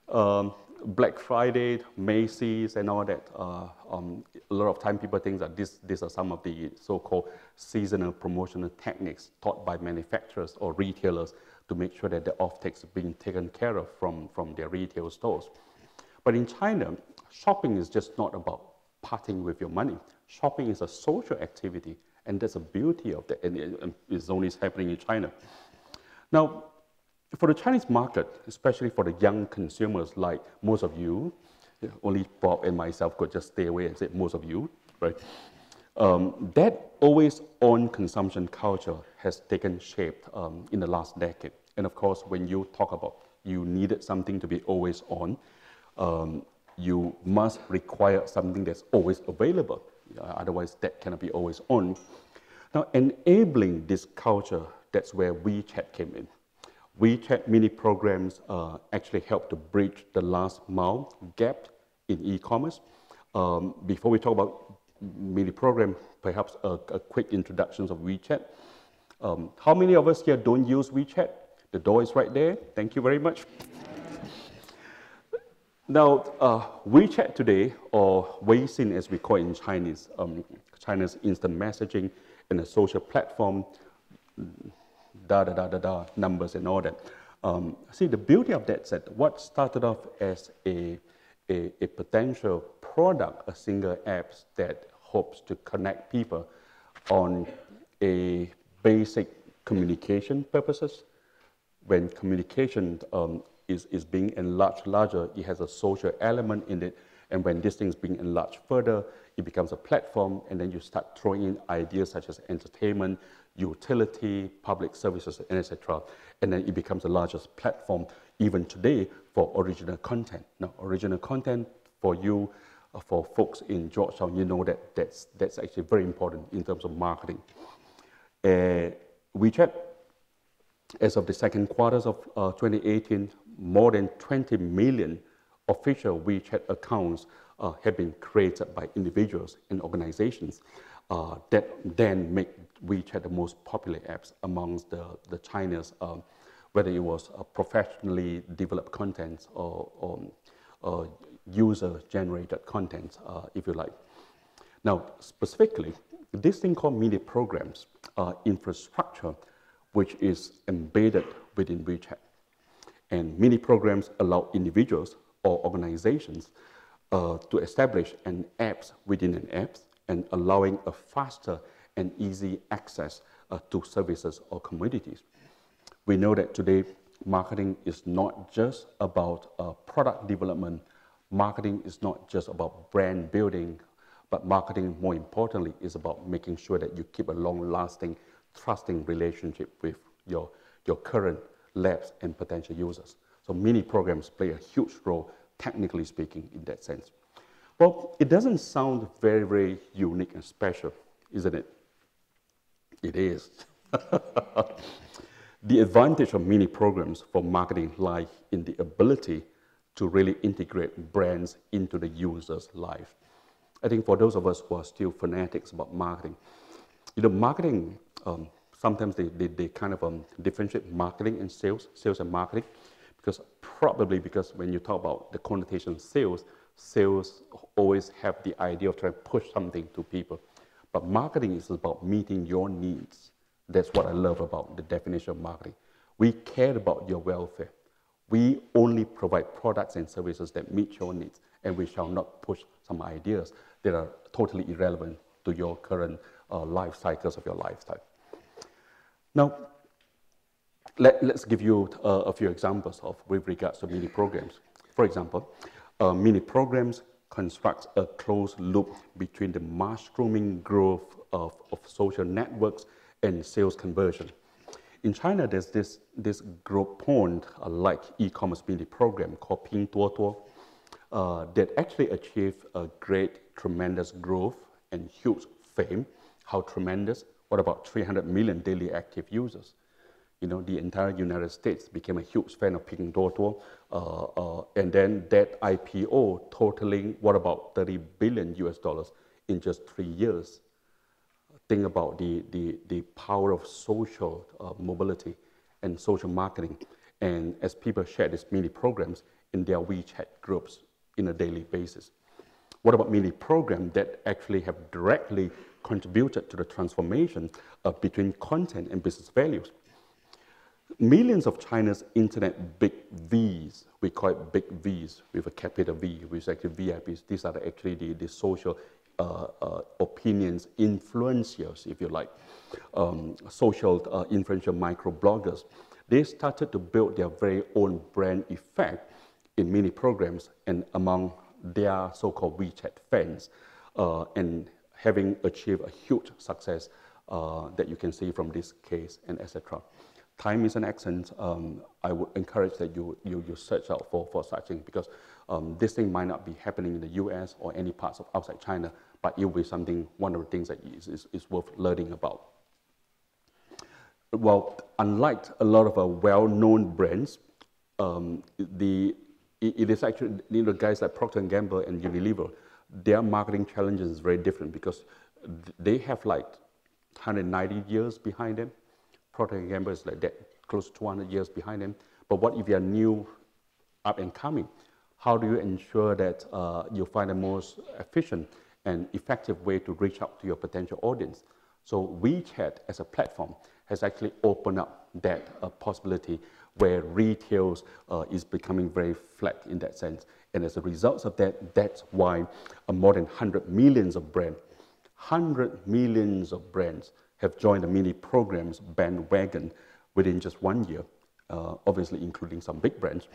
Um, Black Friday, Macy's, and all that. Uh, um, a lot of time people think that this, these are some of the so-called seasonal promotional techniques taught by manufacturers or retailers to make sure that the offtakes are being taken care of from, from their retail stores. But in China, shopping is just not about parting with your money. Shopping is a social activity, and that's the beauty of that, and it's only happening in China. Now, for the Chinese market, especially for the young consumers like most of you, only Bob and myself could just stay away and say most of you, right? Um, that always on consumption culture has taken shape um, in the last decade. And of course, when you talk about you needed something to be always on, um, you must require something that's always available. Uh, otherwise, that cannot be always on. Now, enabling this culture, that's where WeChat came in. WeChat mini programs uh, actually help to bridge the last mile gap in e-commerce. Um, before we talk about mini program, perhaps a, a quick introduction of WeChat. Um, how many of us here don't use WeChat? The door is right there. Thank you very much. Now, uh, WeChat today, or Weixin as we call it in Chinese, um, China's instant messaging and a social platform, da da da da da, numbers and all that. Um, see, the beauty of that set, what started off as a, a, a, potential product, a single app that hopes to connect people on a basic communication purposes. When communication um, is, is being enlarged larger, it has a social element in it. And when this thing is being enlarged further, it becomes a platform, and then you start throwing in ideas such as entertainment, utility, public services, and etc. And then it becomes the largest platform even today for original content. Now, original content for you, uh, for folks in Georgetown, you know that that's, that's actually very important in terms of marketing. Uh, WeChat, as of the second quarters of uh, 2018, more than 20 million official WeChat accounts uh, have been created by individuals and organizations uh, that then make WeChat the most popular apps amongst the, the China's, um, whether it was uh, professionally developed content or, or uh, user-generated content, uh, if you like. Now, specifically, this thing called mini programs are infrastructure which is embedded within WeChat. And mini programs allow individuals or organizations uh, to establish an apps within an apps and allowing a faster and easy access uh, to services or commodities. We know that today marketing is not just about uh, product development, marketing is not just about brand building, but marketing, more importantly, is about making sure that you keep a long-lasting, trusting relationship with your, your current labs and potential users. So mini programs play a huge role, technically speaking, in that sense. Well, it doesn't sound very, very unique and special, isn't it? It is. [laughs] the advantage of mini programs for marketing lies in the ability to really integrate brands into the user's life. I think for those of us who are still fanatics about marketing, you know, marketing um, sometimes they, they, they kind of um, differentiate marketing and sales, sales and marketing, because probably because when you talk about the connotation sales, sales always have the idea of trying to push something to people. But marketing is about meeting your needs. That's what I love about the definition of marketing. We care about your welfare. We only provide products and services that meet your needs, and we shall not push some ideas that are totally irrelevant to your current uh, life cycles of your lifestyle. Now, let, us give you uh, a few examples of with regards to mini programs. For example, uh, mini programs construct a closed loop between the mushrooming growth of, of social networks and sales conversion. In China, there's this, this Groupon-like uh, e-commerce mini program called Pinduoduo uh, that actually achieved a great, tremendous growth and huge fame. How tremendous? What about 300 million daily active users? You know, the entire United States became a huge fan of Pinduoduo. Uh, uh, and then that IPO totaling, what about 30 billion US dollars in just three years? Think about the, the, the power of social uh, mobility and social marketing. And as people share these mini programs in their WeChat groups in a daily basis. What about mini programs that actually have directly contributed to the transformation of between content and business values? Millions of China's internet big Vs, we call it big Vs with a capital V, which is actually VIPs. These are actually the, the social uh, uh, opinions influencers, if you like, um, social uh, influential microbloggers. They started to build their very own brand effect in mini programs and among their so-called WeChat fans uh, and having achieved a huge success uh, that you can see from this case and etc. Time is an accent. Um, I would encourage that you, you, you search out for, for such things because um, this thing might not be happening in the US or any parts of outside China, but it will be something, one of the things that is, is, is worth learning about. Well, unlike a lot of uh, well-known brands, um, the it, it is actually, you know, guys like Procter & Gamble and Unilever, their marketing challenges is very different because they have like 190 years behind them. Procter & Gamble is like that, close to 200 years behind them. But what if you are new, up and coming? How do you ensure that uh, you find the most efficient and effective way to reach out to your potential audience? So WeChat as a platform has actually opened up that uh, possibility where retail uh, is becoming very flat in that sense. And as a result of that, that's why uh, more than 100 millions of brands, 100 millions of brands have joined the mini programs bandwagon within just one year, uh, obviously including some big brands.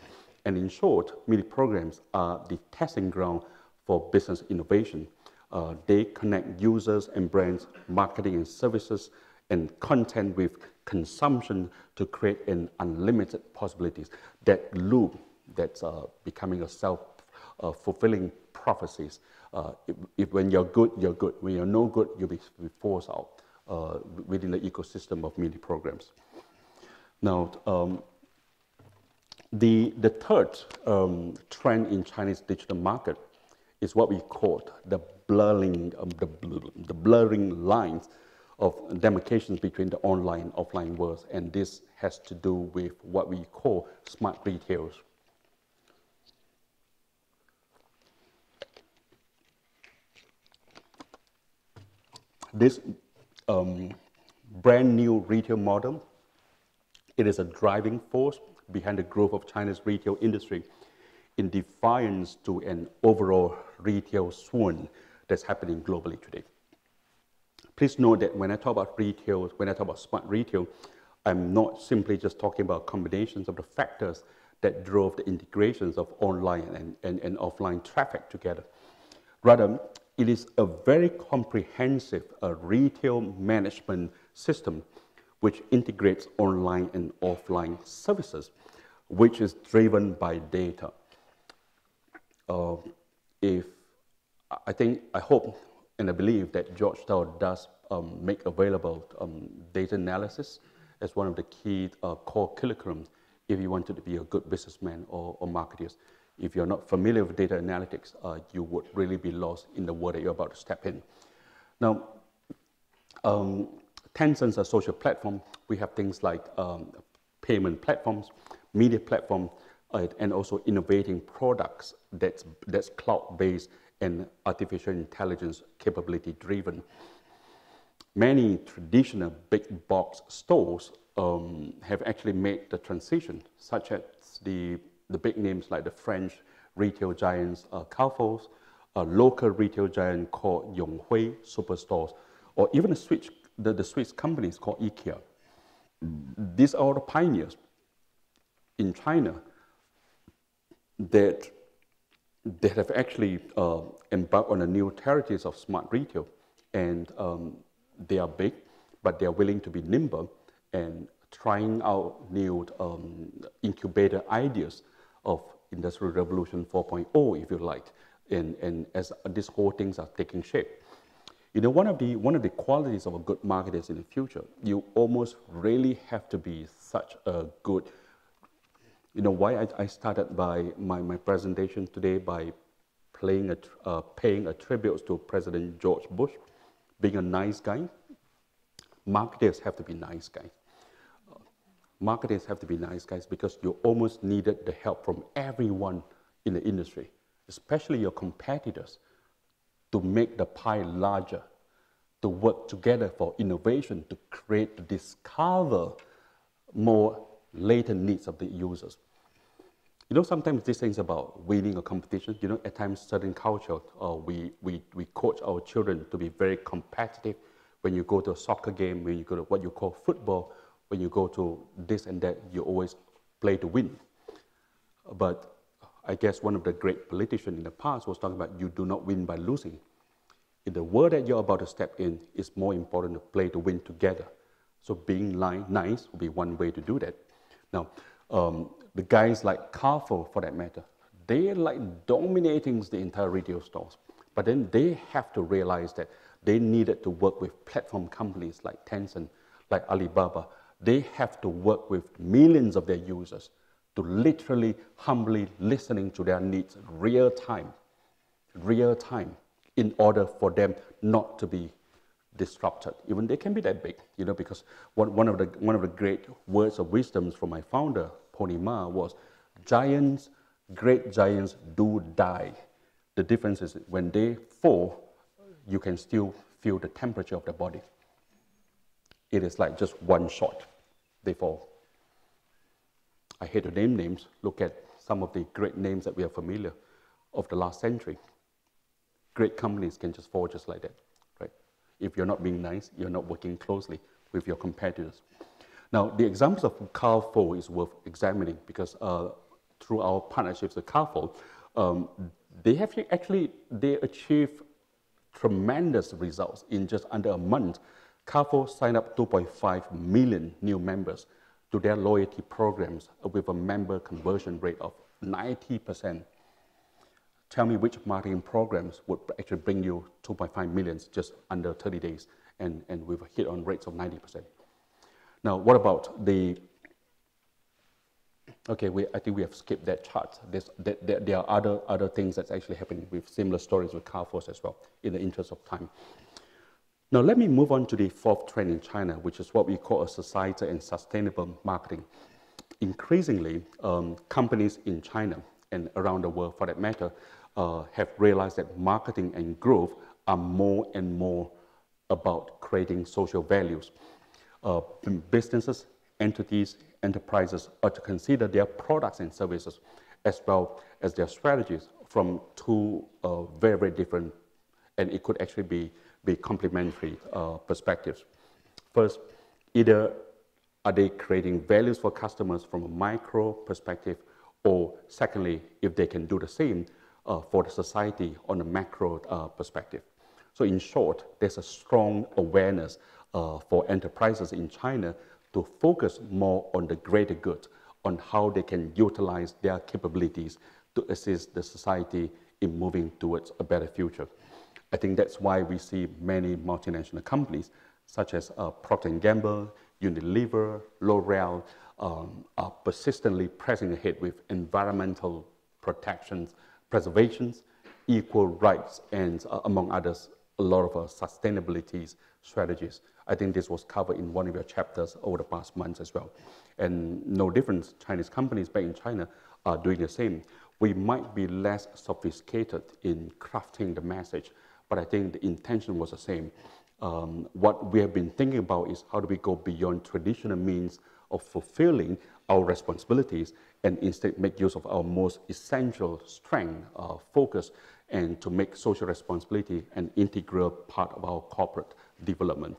And in short, mini programs are the testing ground for business innovation. Uh, they connect users and brands, marketing and services, and content with consumption to create an unlimited possibilities. That loop that's uh, becoming a self-fulfilling uh, prophecies. Uh, if, if, when you're good, you're good. When you're no good, you'll be, be forced out uh, within the ecosystem of mini programs. Now, um, the, the third um, trend in Chinese digital market is what we call the blurring, um, the, the blurring lines of demarcations between the online and offline worlds, and this has to do with what we call smart retails. This um, brand new retail model, it is a driving force behind the growth of China's retail industry in defiance to an overall retail swoon that's happening globally today. Please note that when I talk about retail, when I talk about smart retail, I'm not simply just talking about combinations of the factors that drove the integrations of online and, and, and offline traffic together. Rather, it is a very comprehensive uh, retail management system which integrates online and offline services, which is driven by data. Uh, if I think, I hope and I believe that Georgetown does um, make available um, data analysis as one of the key uh, core curriculums if you wanted to be a good businessman or, or marketers. If you're not familiar with data analytics, uh, you would really be lost in the world that you're about to step in. Now, um, Tencent's a social platform. We have things like um, payment platforms, media platform, uh, and also innovating products that's, that's cloud-based and artificial intelligence capability driven. Many traditional big box stores um, have actually made the transition, such as the, the big names like the French retail giants uh, Carrefour, a local retail giant called Yonghui Superstores, or even the Swiss, the, the Swiss companies called IKEA. These are the pioneers in China that they have actually uh, embarked on a new territories of smart retail. And um, they are big, but they are willing to be nimble and trying out new um, incubator ideas of Industrial Revolution 4.0, if you like, and, and as these whole things are taking shape. You know, one of the one of the qualities of a good marketer in the future, you almost really have to be such a good. You know, why I, I started by my, my presentation today by playing a, uh, paying a tribute to President George Bush, being a nice guy. Marketers have to be nice guys. Marketers have to be nice guys because you almost needed the help from everyone in the industry, especially your competitors to make the pie larger, to work together for innovation, to create, to discover more latent needs of the users. You know, sometimes these things about winning a competition, you know, at times certain culture, uh, we, we, we coach our children to be very competitive. When you go to a soccer game, when you go to what you call football, when you go to this and that, you always play to win. But I guess one of the great politicians in the past was talking about you do not win by losing. In the world that you're about to step in, it's more important to play to win together. So being nice will be one way to do that. Now, um, the guys like Carrefour, for that matter, they're like dominating the entire retail stores. But then they have to realize that they needed to work with platform companies like Tencent, like Alibaba. They have to work with millions of their users to literally, humbly listening to their needs real time, real time, in order for them not to be disrupted. Even they can be that big, you know, because one, one, of, the, one of the great words of wisdom from my founder, Pony Ma, was giants, great giants do die. The difference is when they fall, you can still feel the temperature of the body. It is like just one shot, they fall. I hate to name names, look at some of the great names that we are familiar of the last century. Great companies can just fall just like that, right? If you're not being nice, you're not working closely with your competitors. Now, the examples of Carrefour is worth examining because uh, through our partnerships with Carrefour, um, they have actually they achieve tremendous results in just under a month. Carrefour signed up 2.5 million new members to their loyalty programs with a member conversion rate of 90%. Tell me which marketing programs would actually bring you 2.5 millions just under 30 days and, and with a hit on rates of 90%. Now, what about the, okay, we, I think we have skipped that chart. There's, there, there are other, other things that's actually happening with similar stories with Carrefour as well, in the interest of time. Now, let me move on to the fourth trend in China, which is what we call a societal and sustainable marketing. Increasingly, um, companies in China and around the world, for that matter, uh, have realized that marketing and growth are more and more about creating social values. Uh, businesses, entities, enterprises are to consider their products and services as well as their strategies from two uh, very, very different, and it could actually be be complementary uh, perspectives. First, either are they creating values for customers from a micro perspective, or secondly, if they can do the same uh, for the society on a macro uh, perspective. So in short, there's a strong awareness uh, for enterprises in China to focus more on the greater good, on how they can utilize their capabilities to assist the society in moving towards a better future. I think that's why we see many multinational companies such as uh, Procter & Gamble, Unilever, L'Oreal um, are persistently pressing ahead with environmental protections, preservations, equal rights, and uh, among others, a lot of uh, sustainability strategies. I think this was covered in one of your chapters over the past months as well. And no difference, Chinese companies back in China are doing the same. We might be less sophisticated in crafting the message, but I think the intention was the same. Um, what we have been thinking about is how do we go beyond traditional means of fulfilling our responsibilities and instead make use of our most essential strength, uh, focus, and to make social responsibility an integral part of our corporate development.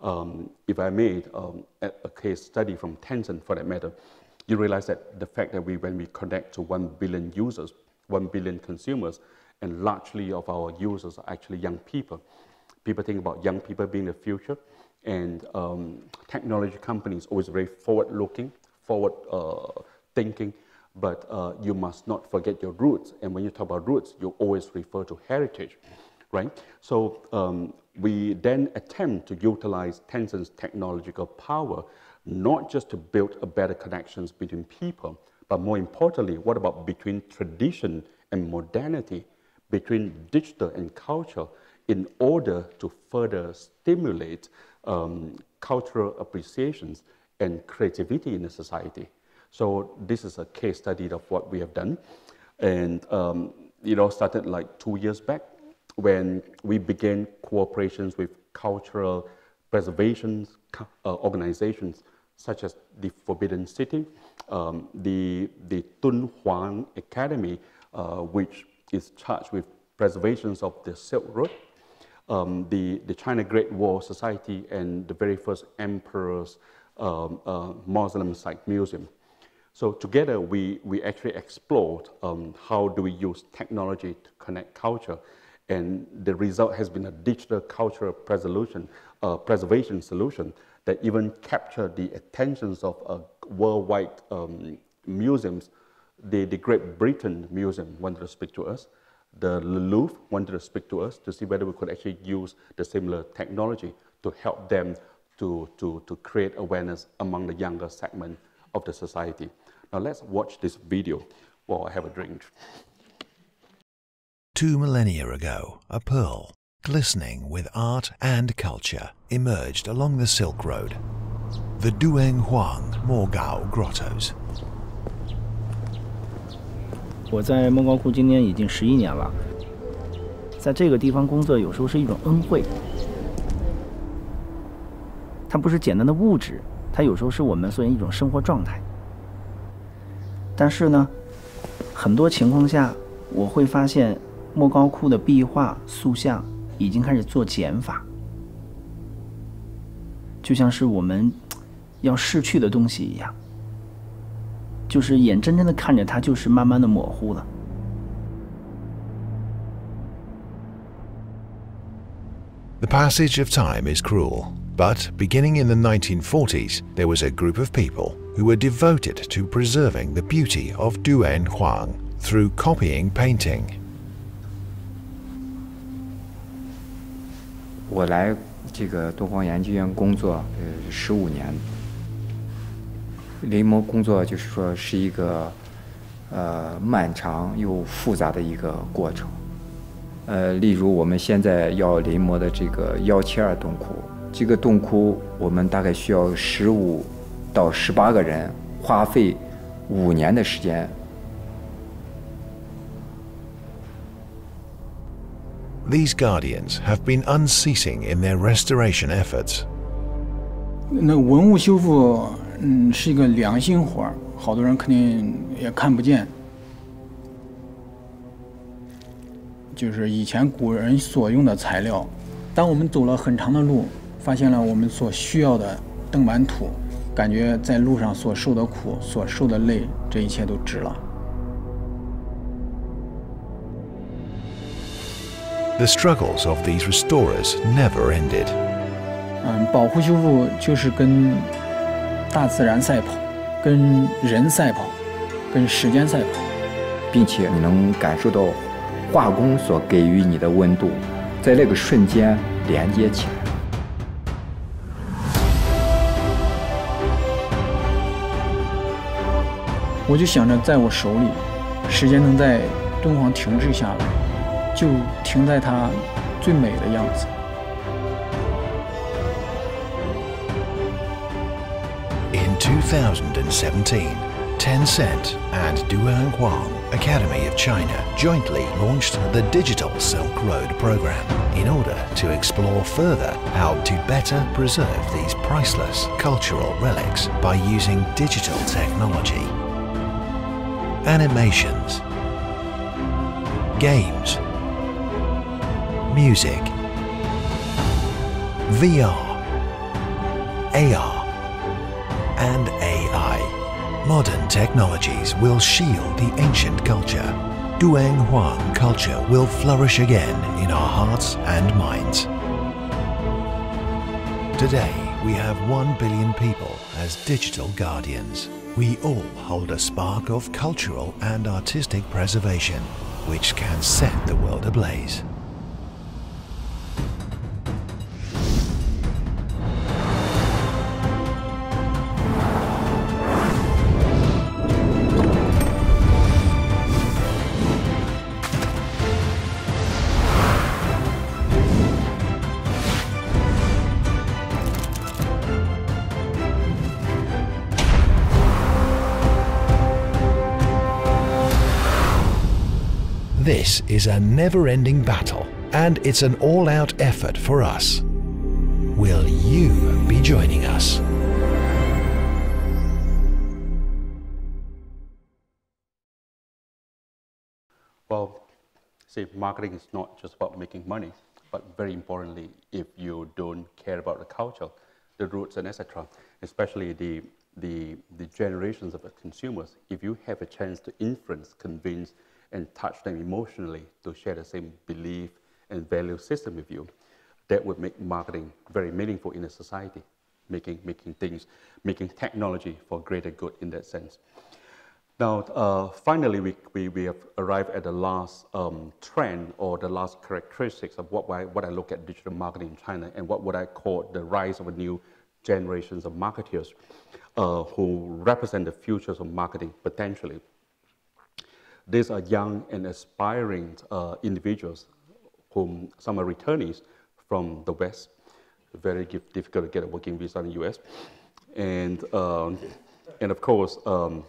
Um, if I made um, a, case study from Tencent for that matter, you realize that the fact that we, when we connect to 1 billion users, 1 billion consumers, and largely of our users are actually young people. People think about young people being the future, and um, technology companies always very forward-looking, forward-thinking, uh, but uh, you must not forget your roots. And when you talk about roots, you always refer to heritage, right? So um, we then attempt to utilize Tencent's technological power, not just to build a better connections between people, but more importantly, what about between tradition and modernity, between digital and culture, in order to further stimulate um, cultural appreciations and creativity in the society. So this is a case study of what we have done. And um, it all started like two years back when we began cooperations with cultural preservation uh, organizations such as the Forbidden City, um, the, the Dunhuang Academy, uh, which is charged with preservations of the Silk Road, um, the, the China Great Wall Society, and the very first Emperor's um, uh, Mausoleum Site Museum. So together, we, we actually explored um, how do we use technology to connect culture. And the result has been a digital cultural preservation, uh, preservation solution that even captured the attentions of uh, worldwide um, museums. The, the Great Britain Museum wanted to speak to us. The Louvre wanted to speak to us to see whether we could actually use the similar technology to help them to, to, to create awareness among the younger segment of the society. Now let's watch this video while I have a drink. Two millennia ago, a pearl, glistening with art and culture, emerged along the Silk Road. The Dunhuang Mogao Grottos. 我在莫高窟今年已经十一年了，在这个地方工作有时候是一种恩惠，它不是简单的物质，它有时候是我们所以一种生活状态。但是呢，很多情况下我会发现莫高窟的壁画塑像已经开始做减法，就像是我们要逝去的东西一样，The passage of time is cruel, but beginning in the 1940s, there was a group of people who were devoted to preserving the beauty of Dunhuang through copying painting. 我来这个敦煌研究院工作，呃，十五年。临摹工作就是说是一个呃漫长又复杂的一个过程。呃，例如我们现在要临摹的这个幺七二洞窟，这个洞窟我们大概需要十五到十八个人，花费五年的时间。These guardians have been unceasing in their restoration efforts. 那文物修复，嗯，是一个良心活儿，好多人肯定也看不见。就是以前古人所用的材料，当我们走了很长的路，发现了我们所需要的灯板土，感觉在路上所受的苦、所受的累，这一切都值了。The struggles of these restorers never ended. 嗯，保护修复就是跟大自然赛跑，跟人赛跑，跟时间赛跑，并且你能感受到。化工所给予你的温度，在那个瞬间连接起来。我就想着，在我手里，时间能在敦煌停滞下来，就停在它最美的样子。2017. Tencent and Dunhuang Academy of China jointly launched the Digital Silk Road program in order to explore further how to better preserve these priceless cultural relics by using digital technology. Animations, games, music, VR, AR, and AI modern technologies will shield the ancient culture. Dunhuang culture will flourish again in our hearts and minds. Today, we have 1 billion people as digital guardians. We all hold a spark of cultural and artistic preservation, which can set the world ablaze. This is a never-ending battle and it's an all-out effort for us. Will you be joining us? Well, see, marketing is not just about making money, but very importantly, if you don't care about the culture, the roots and etc., especially the, the, the generations of the consumers, if you have a chance to influence, convince, and touch them emotionally to share the same belief and value system with you, that would make marketing very meaningful in a society, making, making things, making technology for greater good in that sense. Now, uh, finally, we, we, we have arrived at the last um, trend or the last characteristics of what I, what I look at digital marketing in China and what would I call the rise of a new generations of marketers uh, who represent the futures of marketing potentially. These are young and aspiring uh, individuals whom some are returnees from the West. Very difficult to get a working visa in the US. And, um, and of course, um,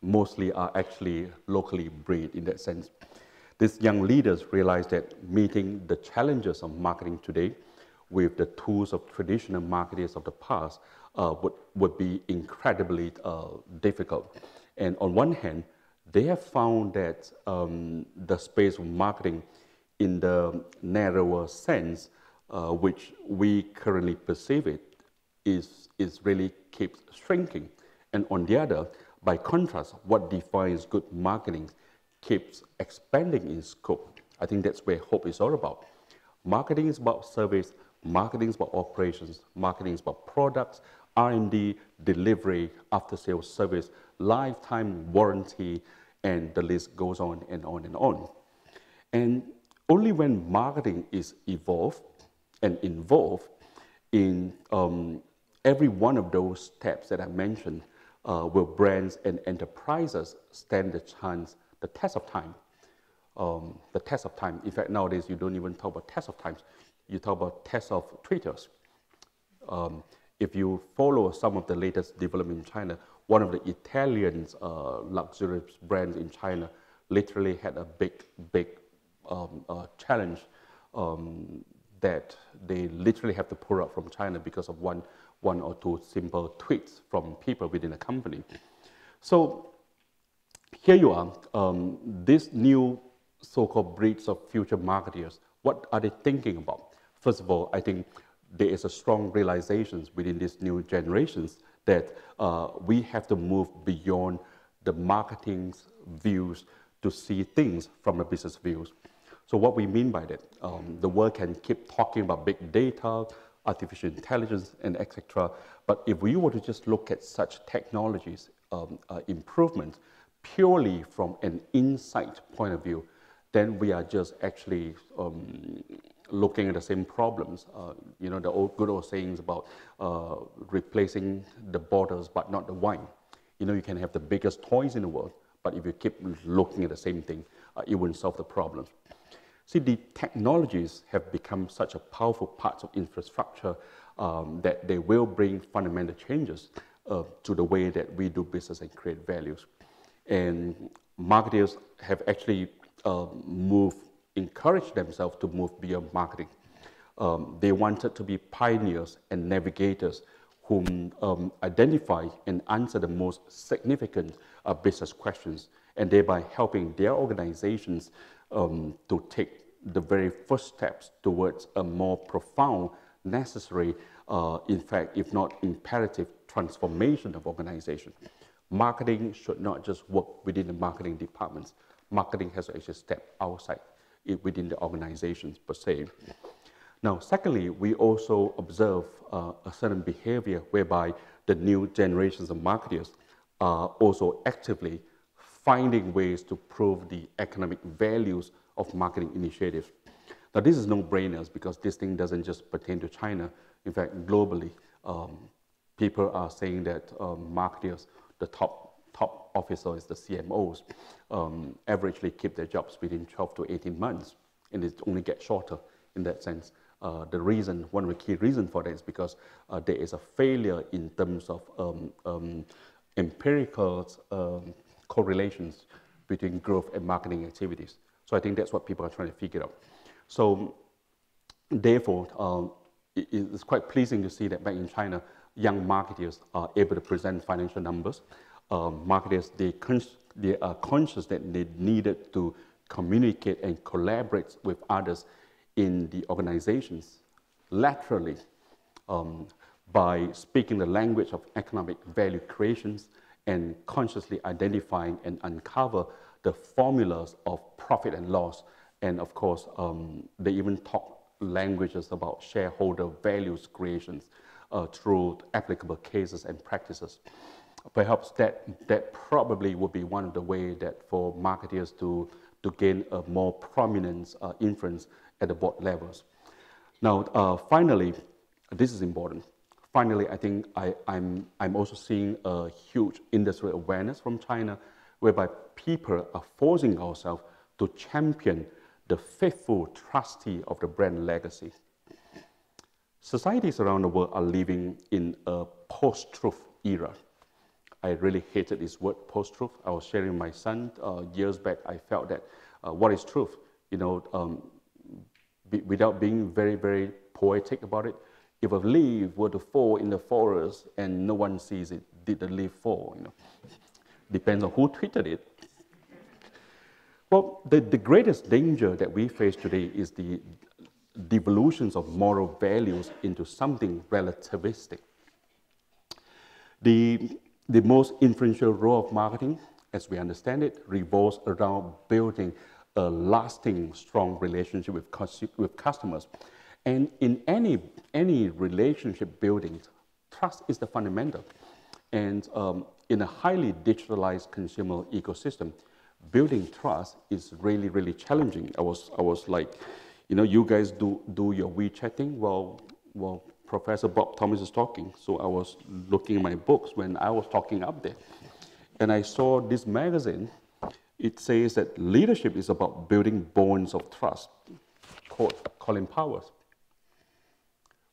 mostly are actually locally bred in that sense. These young leaders realize that meeting the challenges of marketing today with the tools of traditional marketers of the past uh, would, would be incredibly uh, difficult. And on one hand, they have found that um, the space of marketing in the narrower sense, uh, which we currently perceive it, is, is really keeps shrinking. And on the other, by contrast, what defines good marketing keeps expanding in scope. I think that's where hope is all about. Marketing is about service, marketing is about operations, marketing is about products, R&D, delivery, after-sales service, lifetime warranty, and the list goes on and on and on. And only when marketing is evolved and involved in um, every one of those steps that I mentioned, uh, will brands and enterprises stand the chance, the test of time? Um, the test of time. In fact, nowadays you don't even talk about test of times. You talk about test of tweeters. Um, if you follow some of the latest development in China, one of the Italian uh, luxurious brands in China literally had a big, big um, uh, challenge um, that they literally have to pull out from China because of one one or two simple tweets from people within a company. So here you are, um, this new so-called breeds of future marketers, what are they thinking about? First of all, I think there is a strong realization within these new generations that uh, we have to move beyond the marketing's views to see things from a business views. So what we mean by that, um, the world can keep talking about big data, artificial intelligence, and etc. But if we were to just look at such technologies um, uh, improvements purely from an insight point of view, then we are just actually um, looking at the same problems. Uh, you know, the old, good old sayings about uh, replacing the bottles but not the wine. You know, you can have the biggest toys in the world, but if you keep looking at the same thing, uh, it won't solve the problems. See, the technologies have become such a powerful part of infrastructure um, that they will bring fundamental changes uh, to the way that we do business and create values. And marketers have actually uh, moved, encouraged themselves to move beyond marketing. Um, they wanted to be pioneers and navigators who um, identify and answer the most significant uh, business questions and thereby helping their organizations um, to take the very first steps towards a more profound, necessary, uh, in fact, if not imperative, transformation of organization. Marketing should not just work within the marketing departments. Marketing has to actually step outside within the organizations per se. Now, secondly, we also observe uh, a certain behavior whereby the new generations of marketers are also actively finding ways to prove the economic values of marketing initiatives. Now, this is no-brainers because this thing doesn't just pertain to China. In fact, globally, um, people are saying that um, marketers, the top top officers, the CMOs, um, averagely keep their jobs within 12 to 18 months, and it only gets shorter in that sense. Uh, the reason, one of the key reasons for that is because uh, there is a failure in terms of um, um, empirical um, correlations between growth and marketing activities. So I think that's what people are trying to figure out. So therefore, um, it, it's quite pleasing to see that back in China, young marketers are able to present financial numbers. Um, marketers, they, they are conscious that they needed to communicate and collaborate with others in the organizations laterally um, by speaking the language of economic value creations and consciously identifying and uncover the formulas of profit and loss. And of course, um, they even talk languages about shareholder values creations uh, through applicable cases and practices. Perhaps that, that probably would be one of the ways that for marketers to, to gain a more prominent uh, influence at the board levels. Now, uh, finally, this is important. Finally, I think I, I'm, I'm also seeing a huge industry awareness from China whereby people are forcing ourselves to champion the faithful trustee of the brand legacy. Societies around the world are living in a post-truth era. I really hated this word post-truth. I was sharing my son uh, years back. I felt that uh, what is truth? You know, um, without being very, very poetic about it, if a leaf were to fall in the forest and no one sees it, did the leaf fall? You know, depends on who tweeted it. Well, the, the greatest danger that we face today is the devolutions of moral values into something relativistic. The, the most influential role of marketing, as we understand it, revolves around building a lasting, strong relationship with, with customers. And in any, any relationship building, trust is the fundamental. And um, in a highly digitalized consumer ecosystem, building trust is really, really challenging. I was, I was like, you know, you guys do, do your WeChatting. Well, well, Professor Bob Thomas is talking. So I was looking at my books when I was talking up there. And I saw this magazine. It says that leadership is about building bonds of trust, called Colin Powell's.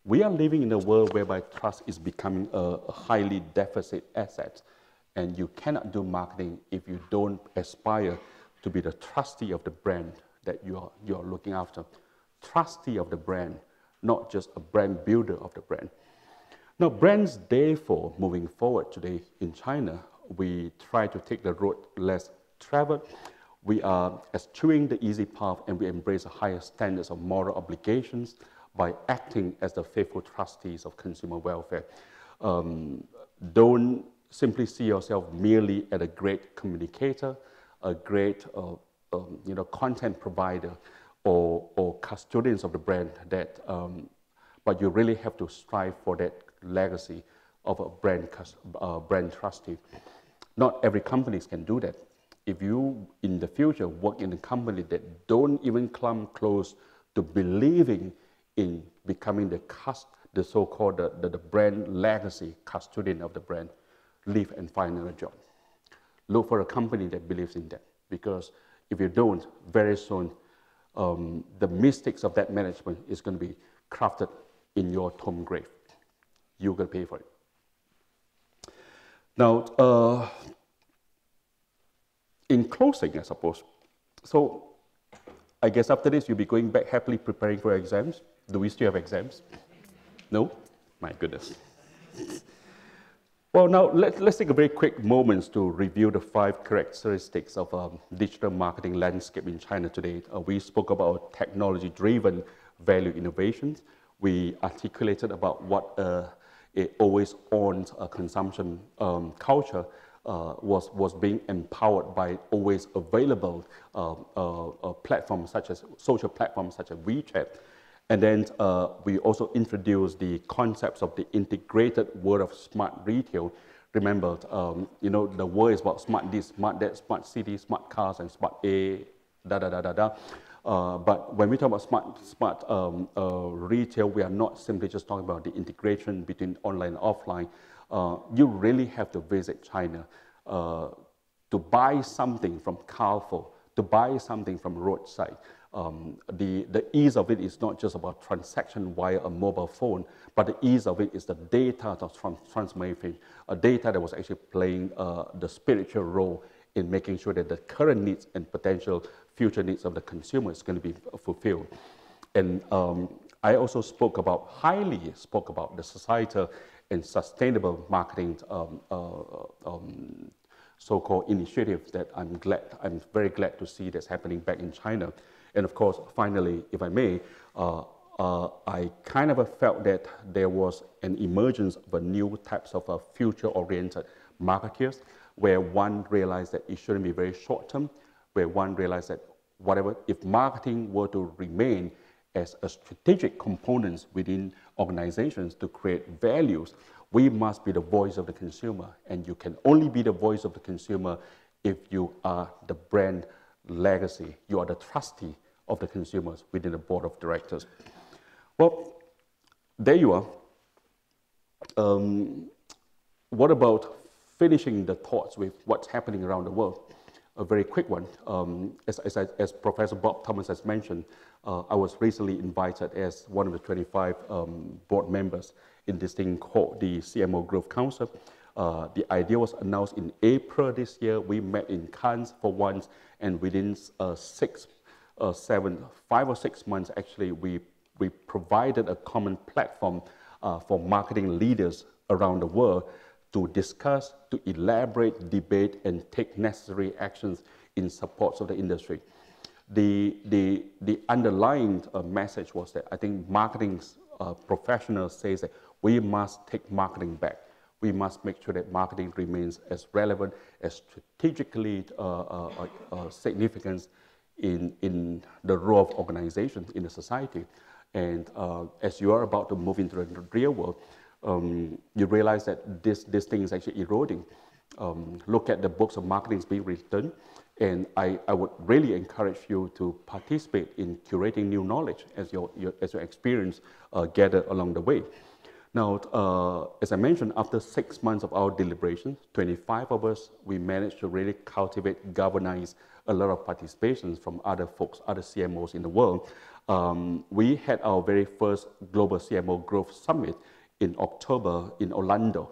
We are living in a world whereby trust is becoming a, a highly deficit asset. And you cannot do marketing if you don't aspire to be the trustee of the brand that you are, you are looking after. Trustee of the brand, not just a brand builder of the brand. Now, brands, therefore, moving forward today in China, we try to take the road less traveled. We are eschewing the easy path and we embrace higher standards of moral obligations by acting as the faithful trustees of consumer welfare. Um, don't simply see yourself merely as a great communicator, a great uh, um, you know, content provider, or, or custodians of the brand, that, um, but you really have to strive for that legacy of a brand, uh, brand trustee. Not every company can do that. If you, in the future, work in a company that don't even come close to believing in becoming the, cust, the so-called the, the, the brand legacy custodian of the brand, leave and find another job. Look for a company that believes in that because if you don't, very soon um, the mistakes of that management is going to be crafted in your tomb grave. You're going to pay for it. Now, uh, in closing, I suppose, so I guess after this, you'll be going back happily preparing for exams. Do we still have exams? No? My goodness. Well, now let, us take a very quick moment to review the five characteristics of um, digital marketing landscape in China today. Uh, we spoke about technology-driven value innovations. We articulated about what uh, a always-on uh, consumption um, culture uh, was, was being empowered by always available uh, uh, platforms such as social platforms such as WeChat. And then uh, we also introduced the concepts of the integrated world of smart retail. Remember, um, you know, the word is about smart this, smart that, smart city, smart cars, and smart A, da da da da da. Uh, but when we talk about smart, smart um, uh, retail, we are not simply just talking about the integration between online and offline. Uh, you really have to visit China uh, to buy something from Carrefour, to buy something from roadside um, the, the ease of it is not just about transaction via a mobile phone, but the ease of it is the data that's trans transmitting, a data that was actually playing uh, the spiritual role in making sure that the current needs and potential future needs of the consumer is going to be fulfilled. And um, I also spoke about, highly spoke about the societal and sustainable marketing um, uh, um, so-called initiative that I'm glad, I'm very glad to see that's happening back in China. And of course, finally, if I may, uh, uh, I kind of felt that there was an emergence of a new types of uh, future-oriented marketeers, where one realized that it shouldn't be very short-term, where one realized that whatever, if marketing were to remain as a strategic component within organizations to create values, we must be the voice of the consumer. And you can only be the voice of the consumer if you are the brand legacy. You are the trustee of the consumers within the board of directors. Well, there you are. Um, what about finishing the thoughts with what's happening around the world? A very quick one. Um, as, as, as, Professor Bob Thomas has mentioned, uh, I was recently invited as one of the 25 um, board members in this thing called the CMO Growth Council. Uh, the idea was announced in April this year. We met in Cannes for once, and within uh, six, uh, seven, five or six months, actually, we, we provided a common platform uh, for marketing leaders around the world to discuss, to elaborate, debate, and take necessary actions in support of the industry. The, the, the underlying uh, message was that I think marketing uh, professionals say that we must take marketing back. We must make sure that marketing remains as relevant, as strategically uh, uh, uh, uh significant in, in the role of organizations in the society. And uh, as you are about to move into the real world, um, you realize that this, this thing is actually eroding. Um, look at the books of marketing being written, and I, I would really encourage you to participate in curating new knowledge as your, your as your experience uh, gather along the way. Now, uh, as I mentioned, after six months of our deliberations, 25 of us, we managed to really cultivate, galvanize a lot of participations from other folks, other CMOs in the world. Um, we had our very first Global CMO Growth Summit in October in Orlando,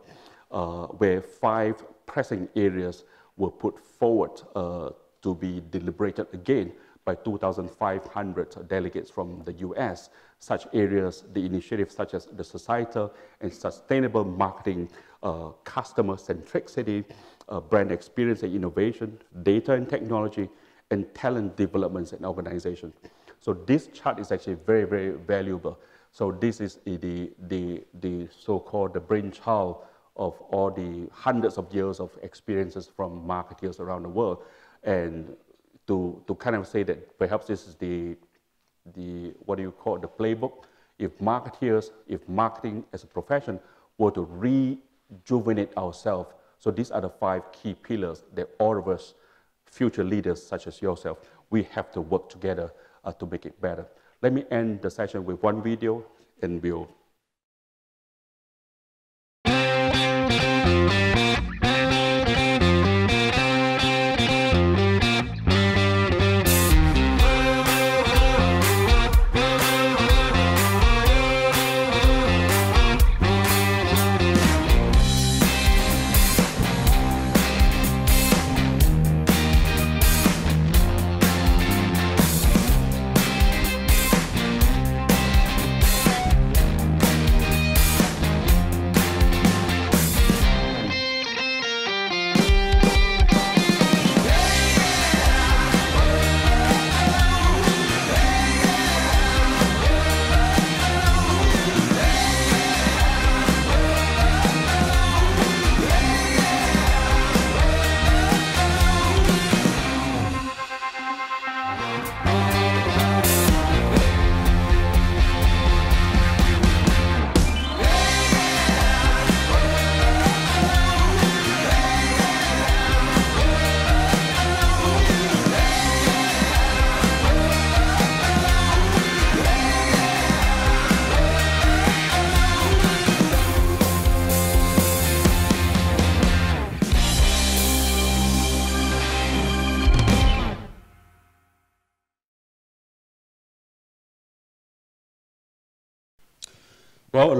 uh, where five pressing areas were put forward uh, to be deliberated again by 2,500 delegates from the US. Such areas, the initiatives such as the societal and sustainable marketing, uh, customer centricity, uh, brand experience and innovation, data and technology, and talent developments and organization. So this chart is actually very, very valuable. So this is the, the, the so-called the brainchild of all the hundreds of years of experiences from marketeers around the world. And to, to kind of say that perhaps this is the, the, what do you call it, the playbook. If marketeers, if marketing as a profession were to rejuvenate ourselves, so these are the five key pillars that all of us, future leaders such as yourself, we have to work together uh, to make it better. Let me end the session with one video and we'll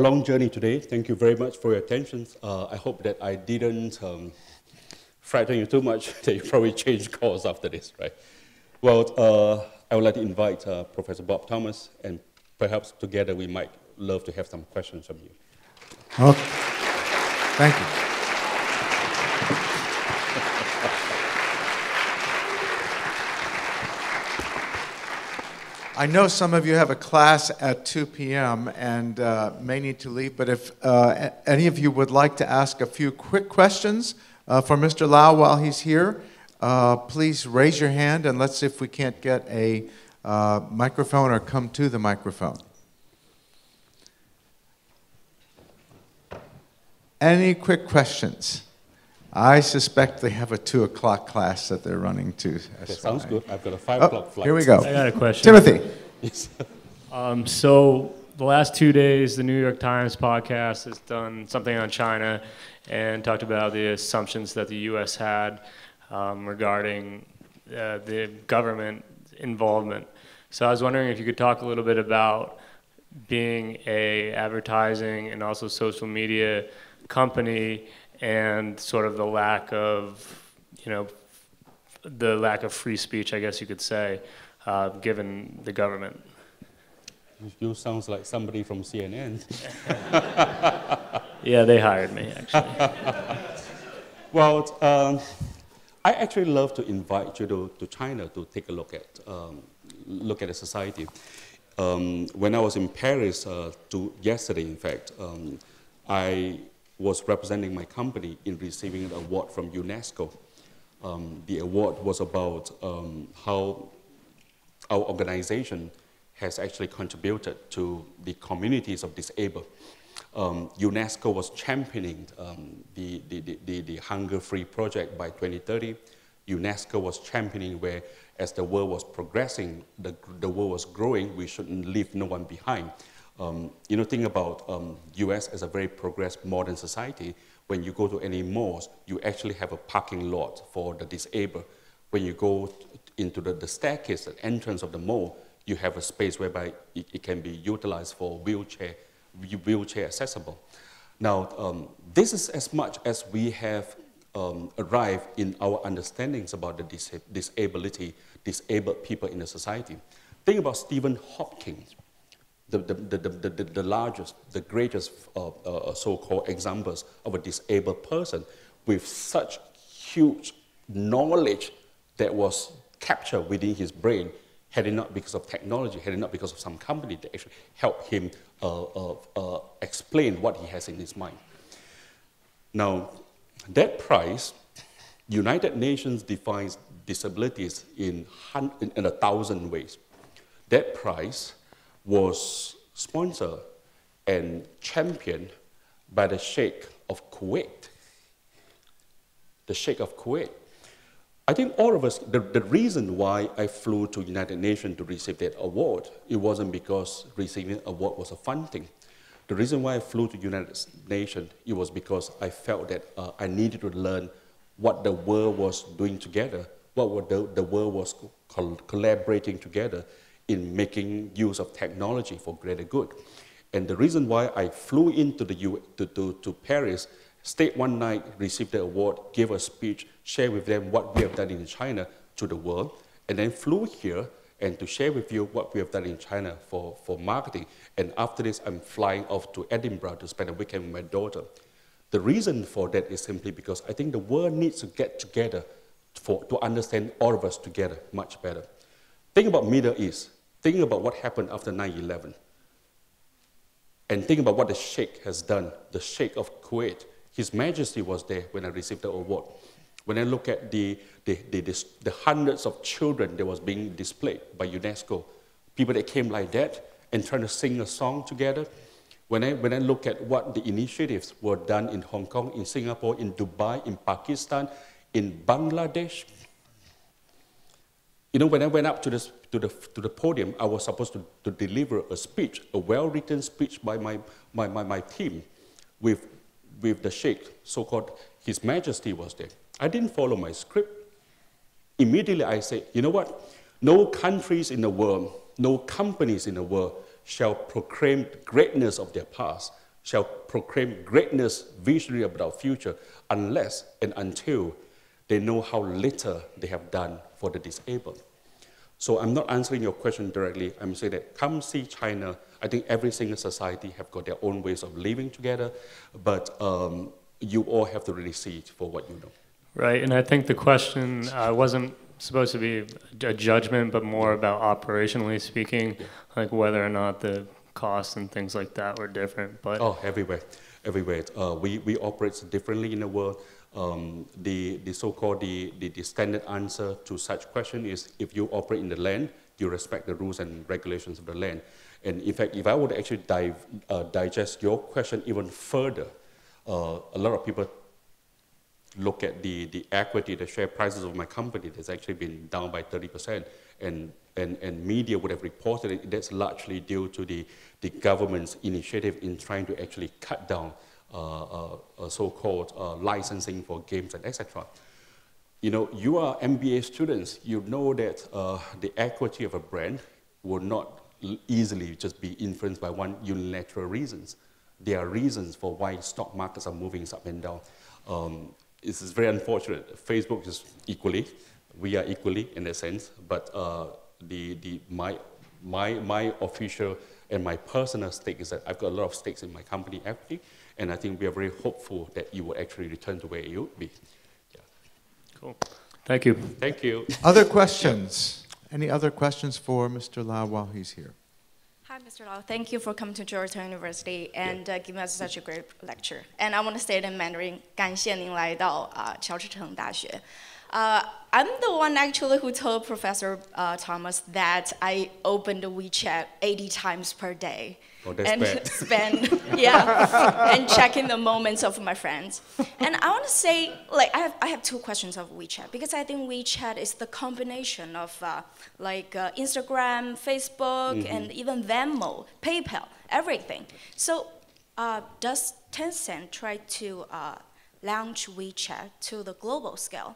long journey today. Thank you very much for your attention. Uh, I hope that I didn't um, frighten you too much [laughs] that you probably change course after this, right? Well, uh, I would like to invite uh, Professor Bob Thomas, and perhaps together we might love to have some questions from you. Okay. Thank you. I know some of you have a class at 2 p.m. and uh, may need to leave, but if uh, any of you would like to ask a few quick questions uh, for Mr. Lau while he's here, uh, please raise your hand and let's see if we can't get a uh, microphone or come to the microphone. Any quick questions? I suspect they have a 2 o'clock class that they're running to. Okay, sounds good. I've got a 5 oh, o'clock flight. Here we go. I got a question. Timothy. Yes. [laughs] Um, so the last two days, the New York Times podcast has done something on China and talked about the assumptions that the U.S. had um, regarding uh, the government involvement. So I was wondering if you could talk a little bit about being a advertising and also social media company and sort of the lack of, you know, the lack of free speech, I guess you could say, uh, given the government. You sounds like somebody from CNN. [laughs] yeah, they hired me actually. [laughs] well, um, I actually love to invite you to, to China to take a look at um, look at the society. Um, when I was in Paris uh, to yesterday, in fact, um, I was representing my company in receiving an award from UNESCO. Um, the award was about um, how our organization has actually contributed to the communities of disabled um, UNESCO was championing um, the, the, the, the hunger-free project by 2030. UNESCO was championing where as the world was progressing, the, the world was growing, we shouldn't leave no one behind. Um, you know, think about um, US as a very progressive modern society. When you go to any malls, you actually have a parking lot for the disabled. When you go into the, the staircase, the entrance of the mall, you have a space whereby it, it can be utilized for wheelchair wheelchair accessible. Now, um, this is as much as we have um, arrived in our understandings about the dis disability, disabled people in the society. Think about Stephen Hawking, the, the, the, the, the largest, the greatest uh, uh, so-called examples of a disabled person with such huge knowledge that was captured within his brain had it not because of technology, had it not because of some company that actually helped him uh, uh, uh, explain what he has in his mind. Now, that price, United Nations defines disabilities in, in, in a thousand ways. That prize was sponsored and championed by the Sheikh of Kuwait. The Sheikh of Kuwait. I think all of us, the, the reason why I flew to United Nations to receive that award, it wasn't because receiving an award was a fun thing. The reason why I flew to United Nations, it was because I felt that uh, I needed to learn what the world was doing together, what the, the world was co collaborating together in making use of technology for greater good. And the reason why I flew into the U to, to, to Paris stayed one night, received the award, gave a speech, shared with them what we have done in China to the world, and then flew here and to share with you what we have done in China for, for marketing. And after this, I'm flying off to Edinburgh to spend a weekend with my daughter. The reason for that is simply because I think the world needs to get together for, to understand all of us together much better. Think about Middle East. Think about what happened after 9-11. And think about what the Sheikh has done, the Sheikh of Kuwait, his Majesty was there when I received the award. When I look at the, the, the, the, the hundreds of children that was being displayed by UNESCO, people that came like that and trying to sing a song together, when I, when I look at what the initiatives were done in Hong Kong, in Singapore, in Dubai, in Pakistan, in Bangladesh, you know, when I went up to, this, to, the, to the podium, I was supposed to, to deliver a speech, a well-written speech by my, my, my, my team with with the sheikh, so-called His Majesty was there. I didn't follow my script. Immediately I said, you know what? No countries in the world, no companies in the world shall proclaim greatness of their past, shall proclaim greatness visionary about our future, unless and until they know how little they have done for the disabled. So I'm not answering your question directly. I'm saying that come see China. I think every single society have got their own ways of living together, but um, you all have to really see it for what you know. Right, and I think the question uh, wasn't supposed to be a judgment, but more about operationally speaking, yeah. like whether or not the costs and things like that were different. But oh, everywhere, everywhere. Uh, we we operate differently in the world. Um, the the so-called the, the, the standard answer to such question is if you operate in the land, you respect the rules and regulations of the land. And in fact, if I would actually dive, uh, digest your question even further, uh, a lot of people look at the, the equity, the share prices of my company that's actually been down by 30%, and, and, and media would have reported it, that's largely due to the, the government's initiative in trying to actually cut down so-called uh, licensing for games and etc. You know, you are MBA students, you know that uh, the equity of a brand will not easily just be influenced by one unilateral reasons. There are reasons for why stock markets are moving up and down. Um, this is very unfortunate. Facebook is equally, we are equally in a sense, but uh, the, the, my, my, my official and my personal stake is that I've got a lot of stakes in my company equity, and I think we are very hopeful that you will actually return to where you would be. Yeah. Cool. Thank you. Thank you. Other questions? Any other questions for Mr. Lau while he's here? Hi, Mr. Lau. Thank you for coming to Georgetown University and uh, giving us such a great lecture. And I want to say it in Mandarin. 感谢您来到啊乔治城大学。uh, I'm the one actually who told Professor uh, Thomas that I opened the WeChat 80 times per day. Oh, and bad. [laughs] spend, yeah, [laughs] and checking the moments of my friends. And I want to say, like, I have, I have two questions of WeChat because I think WeChat is the combination of uh, like uh, Instagram, Facebook, mm -hmm. and even Venmo, PayPal, everything. So, uh, does Tencent try to uh, launch WeChat to the global scale?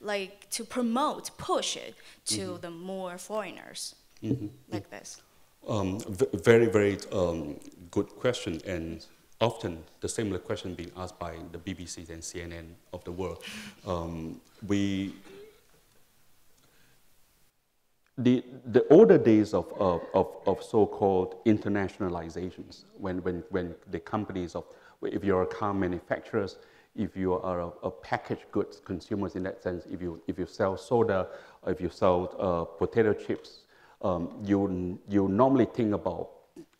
Like to promote, push it to mm -hmm. the more foreigners mm -hmm. like this? Um, very, very um, good question, and often the similar question being asked by the BBC and CNN of the world. Um, we the, the older days of, of, of, of so-called internationalizations, when, when, when the companies of, if you're a car manufacturers, if you are a, a, packaged goods consumers in that sense, if you, if you sell soda, if you sell uh, potato chips, um, you, you normally think about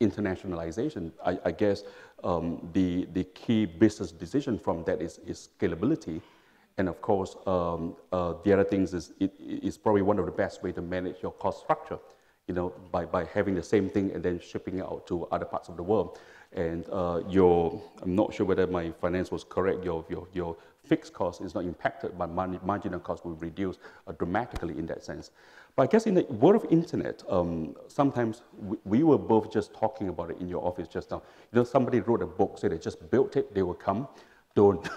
internationalization. I, I guess um, the, the key business decision from that is, is scalability. And of course, um, uh, the other things is, it is probably one of the best way to manage your cost structure, you know, by, by having the same thing and then shipping it out to other parts of the world. And uh, your, I'm not sure whether my finance was correct, your, your, your fixed cost is not impacted, but marginal cost will reduce uh, dramatically in that sense. But I guess in the world of internet, um, sometimes we, we, were both just talking about it in your office just now. You know, somebody wrote a book, say they just built it, they will come. Don't,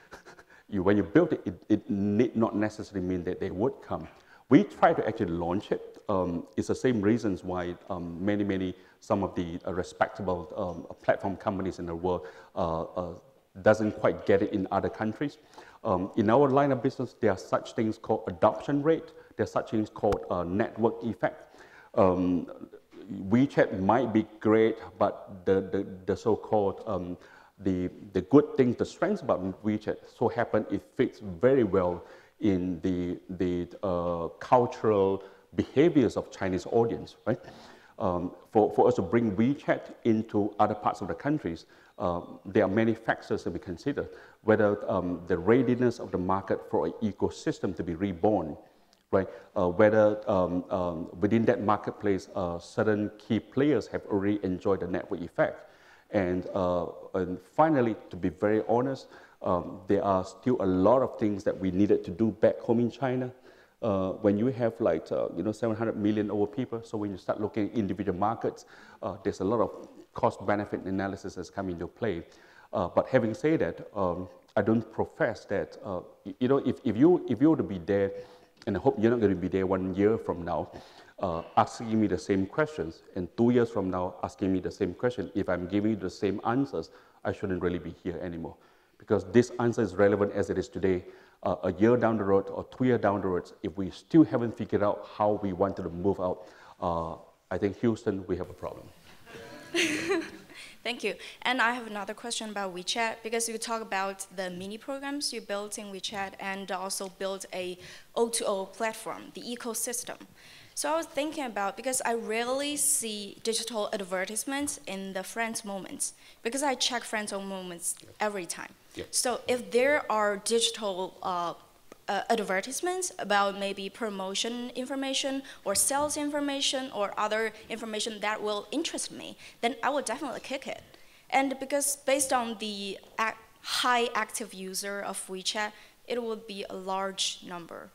[laughs] you, when you build it, it, it need not necessarily mean that they would come. We try to actually launch it. Um, it's the same reasons why um, many, many some of the uh, respectable um, platform companies in the world uh, uh, doesn't quite get it in other countries. Um, in our line of business, there are such things called adoption rate. There are such things called uh, network effect. Um, WeChat might be great, but the, the, the so-called um, the, the good things, the strengths about WeChat so happen it fits very well in the, the uh, cultural behaviors of Chinese audience, right? Um, for, for us to bring WeChat into other parts of the countries, uh, there are many factors to be considered, whether um, the readiness of the market for an ecosystem to be reborn, right? Uh, whether um, um, within that marketplace, uh, certain key players have already enjoyed the network effect. And, uh, and finally, to be very honest, um, there are still a lot of things that we needed to do back home in China uh, when you have like, uh, you know, 700 million over people, so when you start looking at individual markets, uh, there's a lot of cost benefit analysis that's come into play. Uh, but having said that, um, I don't profess that, uh, you know, if, if, you, if you were to be there, and I hope you're not going to be there one year from now, uh, asking me the same questions, and two years from now asking me the same question, if I'm giving you the same answers, I shouldn't really be here anymore. Because this answer is relevant as it is today, uh, a year down the road or two years down the road, if we still haven't figured out how we want to move out, uh, I think Houston, we have a problem. [laughs] Thank you. And I have another question about WeChat because you talk about the mini programs you built in WeChat and also built a O2O platform, the ecosystem. So I was thinking about because I rarely see digital advertisements in the Friends moments because I check Friends moments every time. Yeah. So if there are digital uh, uh, advertisements about maybe promotion information or sales information or other information that will interest me, then I will definitely click it. And because based on the ac high active user of WeChat, it would be a large number.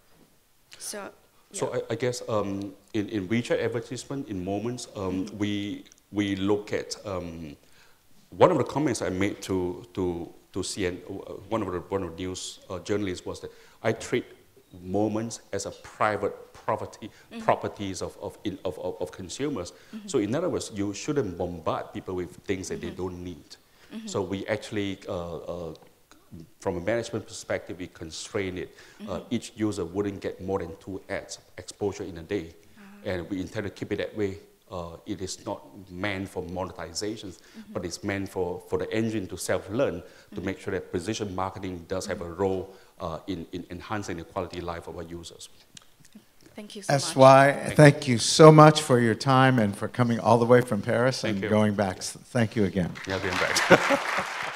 So. Yeah. So I, I guess um, in, in WeChat advertisement, in moments, um, we, we look at um, one of the comments I made to, to, to CN, uh, one of the, one of the news uh, journalists was that I treat moments as a private property, mm -hmm. properties of, of, in, of, of, of, consumers. Mm -hmm. So in other words, you shouldn't bombard people with things that they mm-hmm. don't need. Mm-hmm. So we actually uh, uh, from a management perspective, we constrain it. Mm -hmm. uh, mm-hmm. each user wouldn't get more than two ads exposure in a day. Uh -huh. And we intend to keep it that way. Uh, it is not meant for monetizations, mm -hmm. but it's meant for, for the engine to self-learn mm -hmm. to make sure that precision marketing does have a role uh, in, in enhancing the quality of life of our users. Thank you so That's much. why thank, thank you. you. so much for your time and for coming all the way from Paris thank and you. going back. Thank you again. Yeah, being back. [laughs]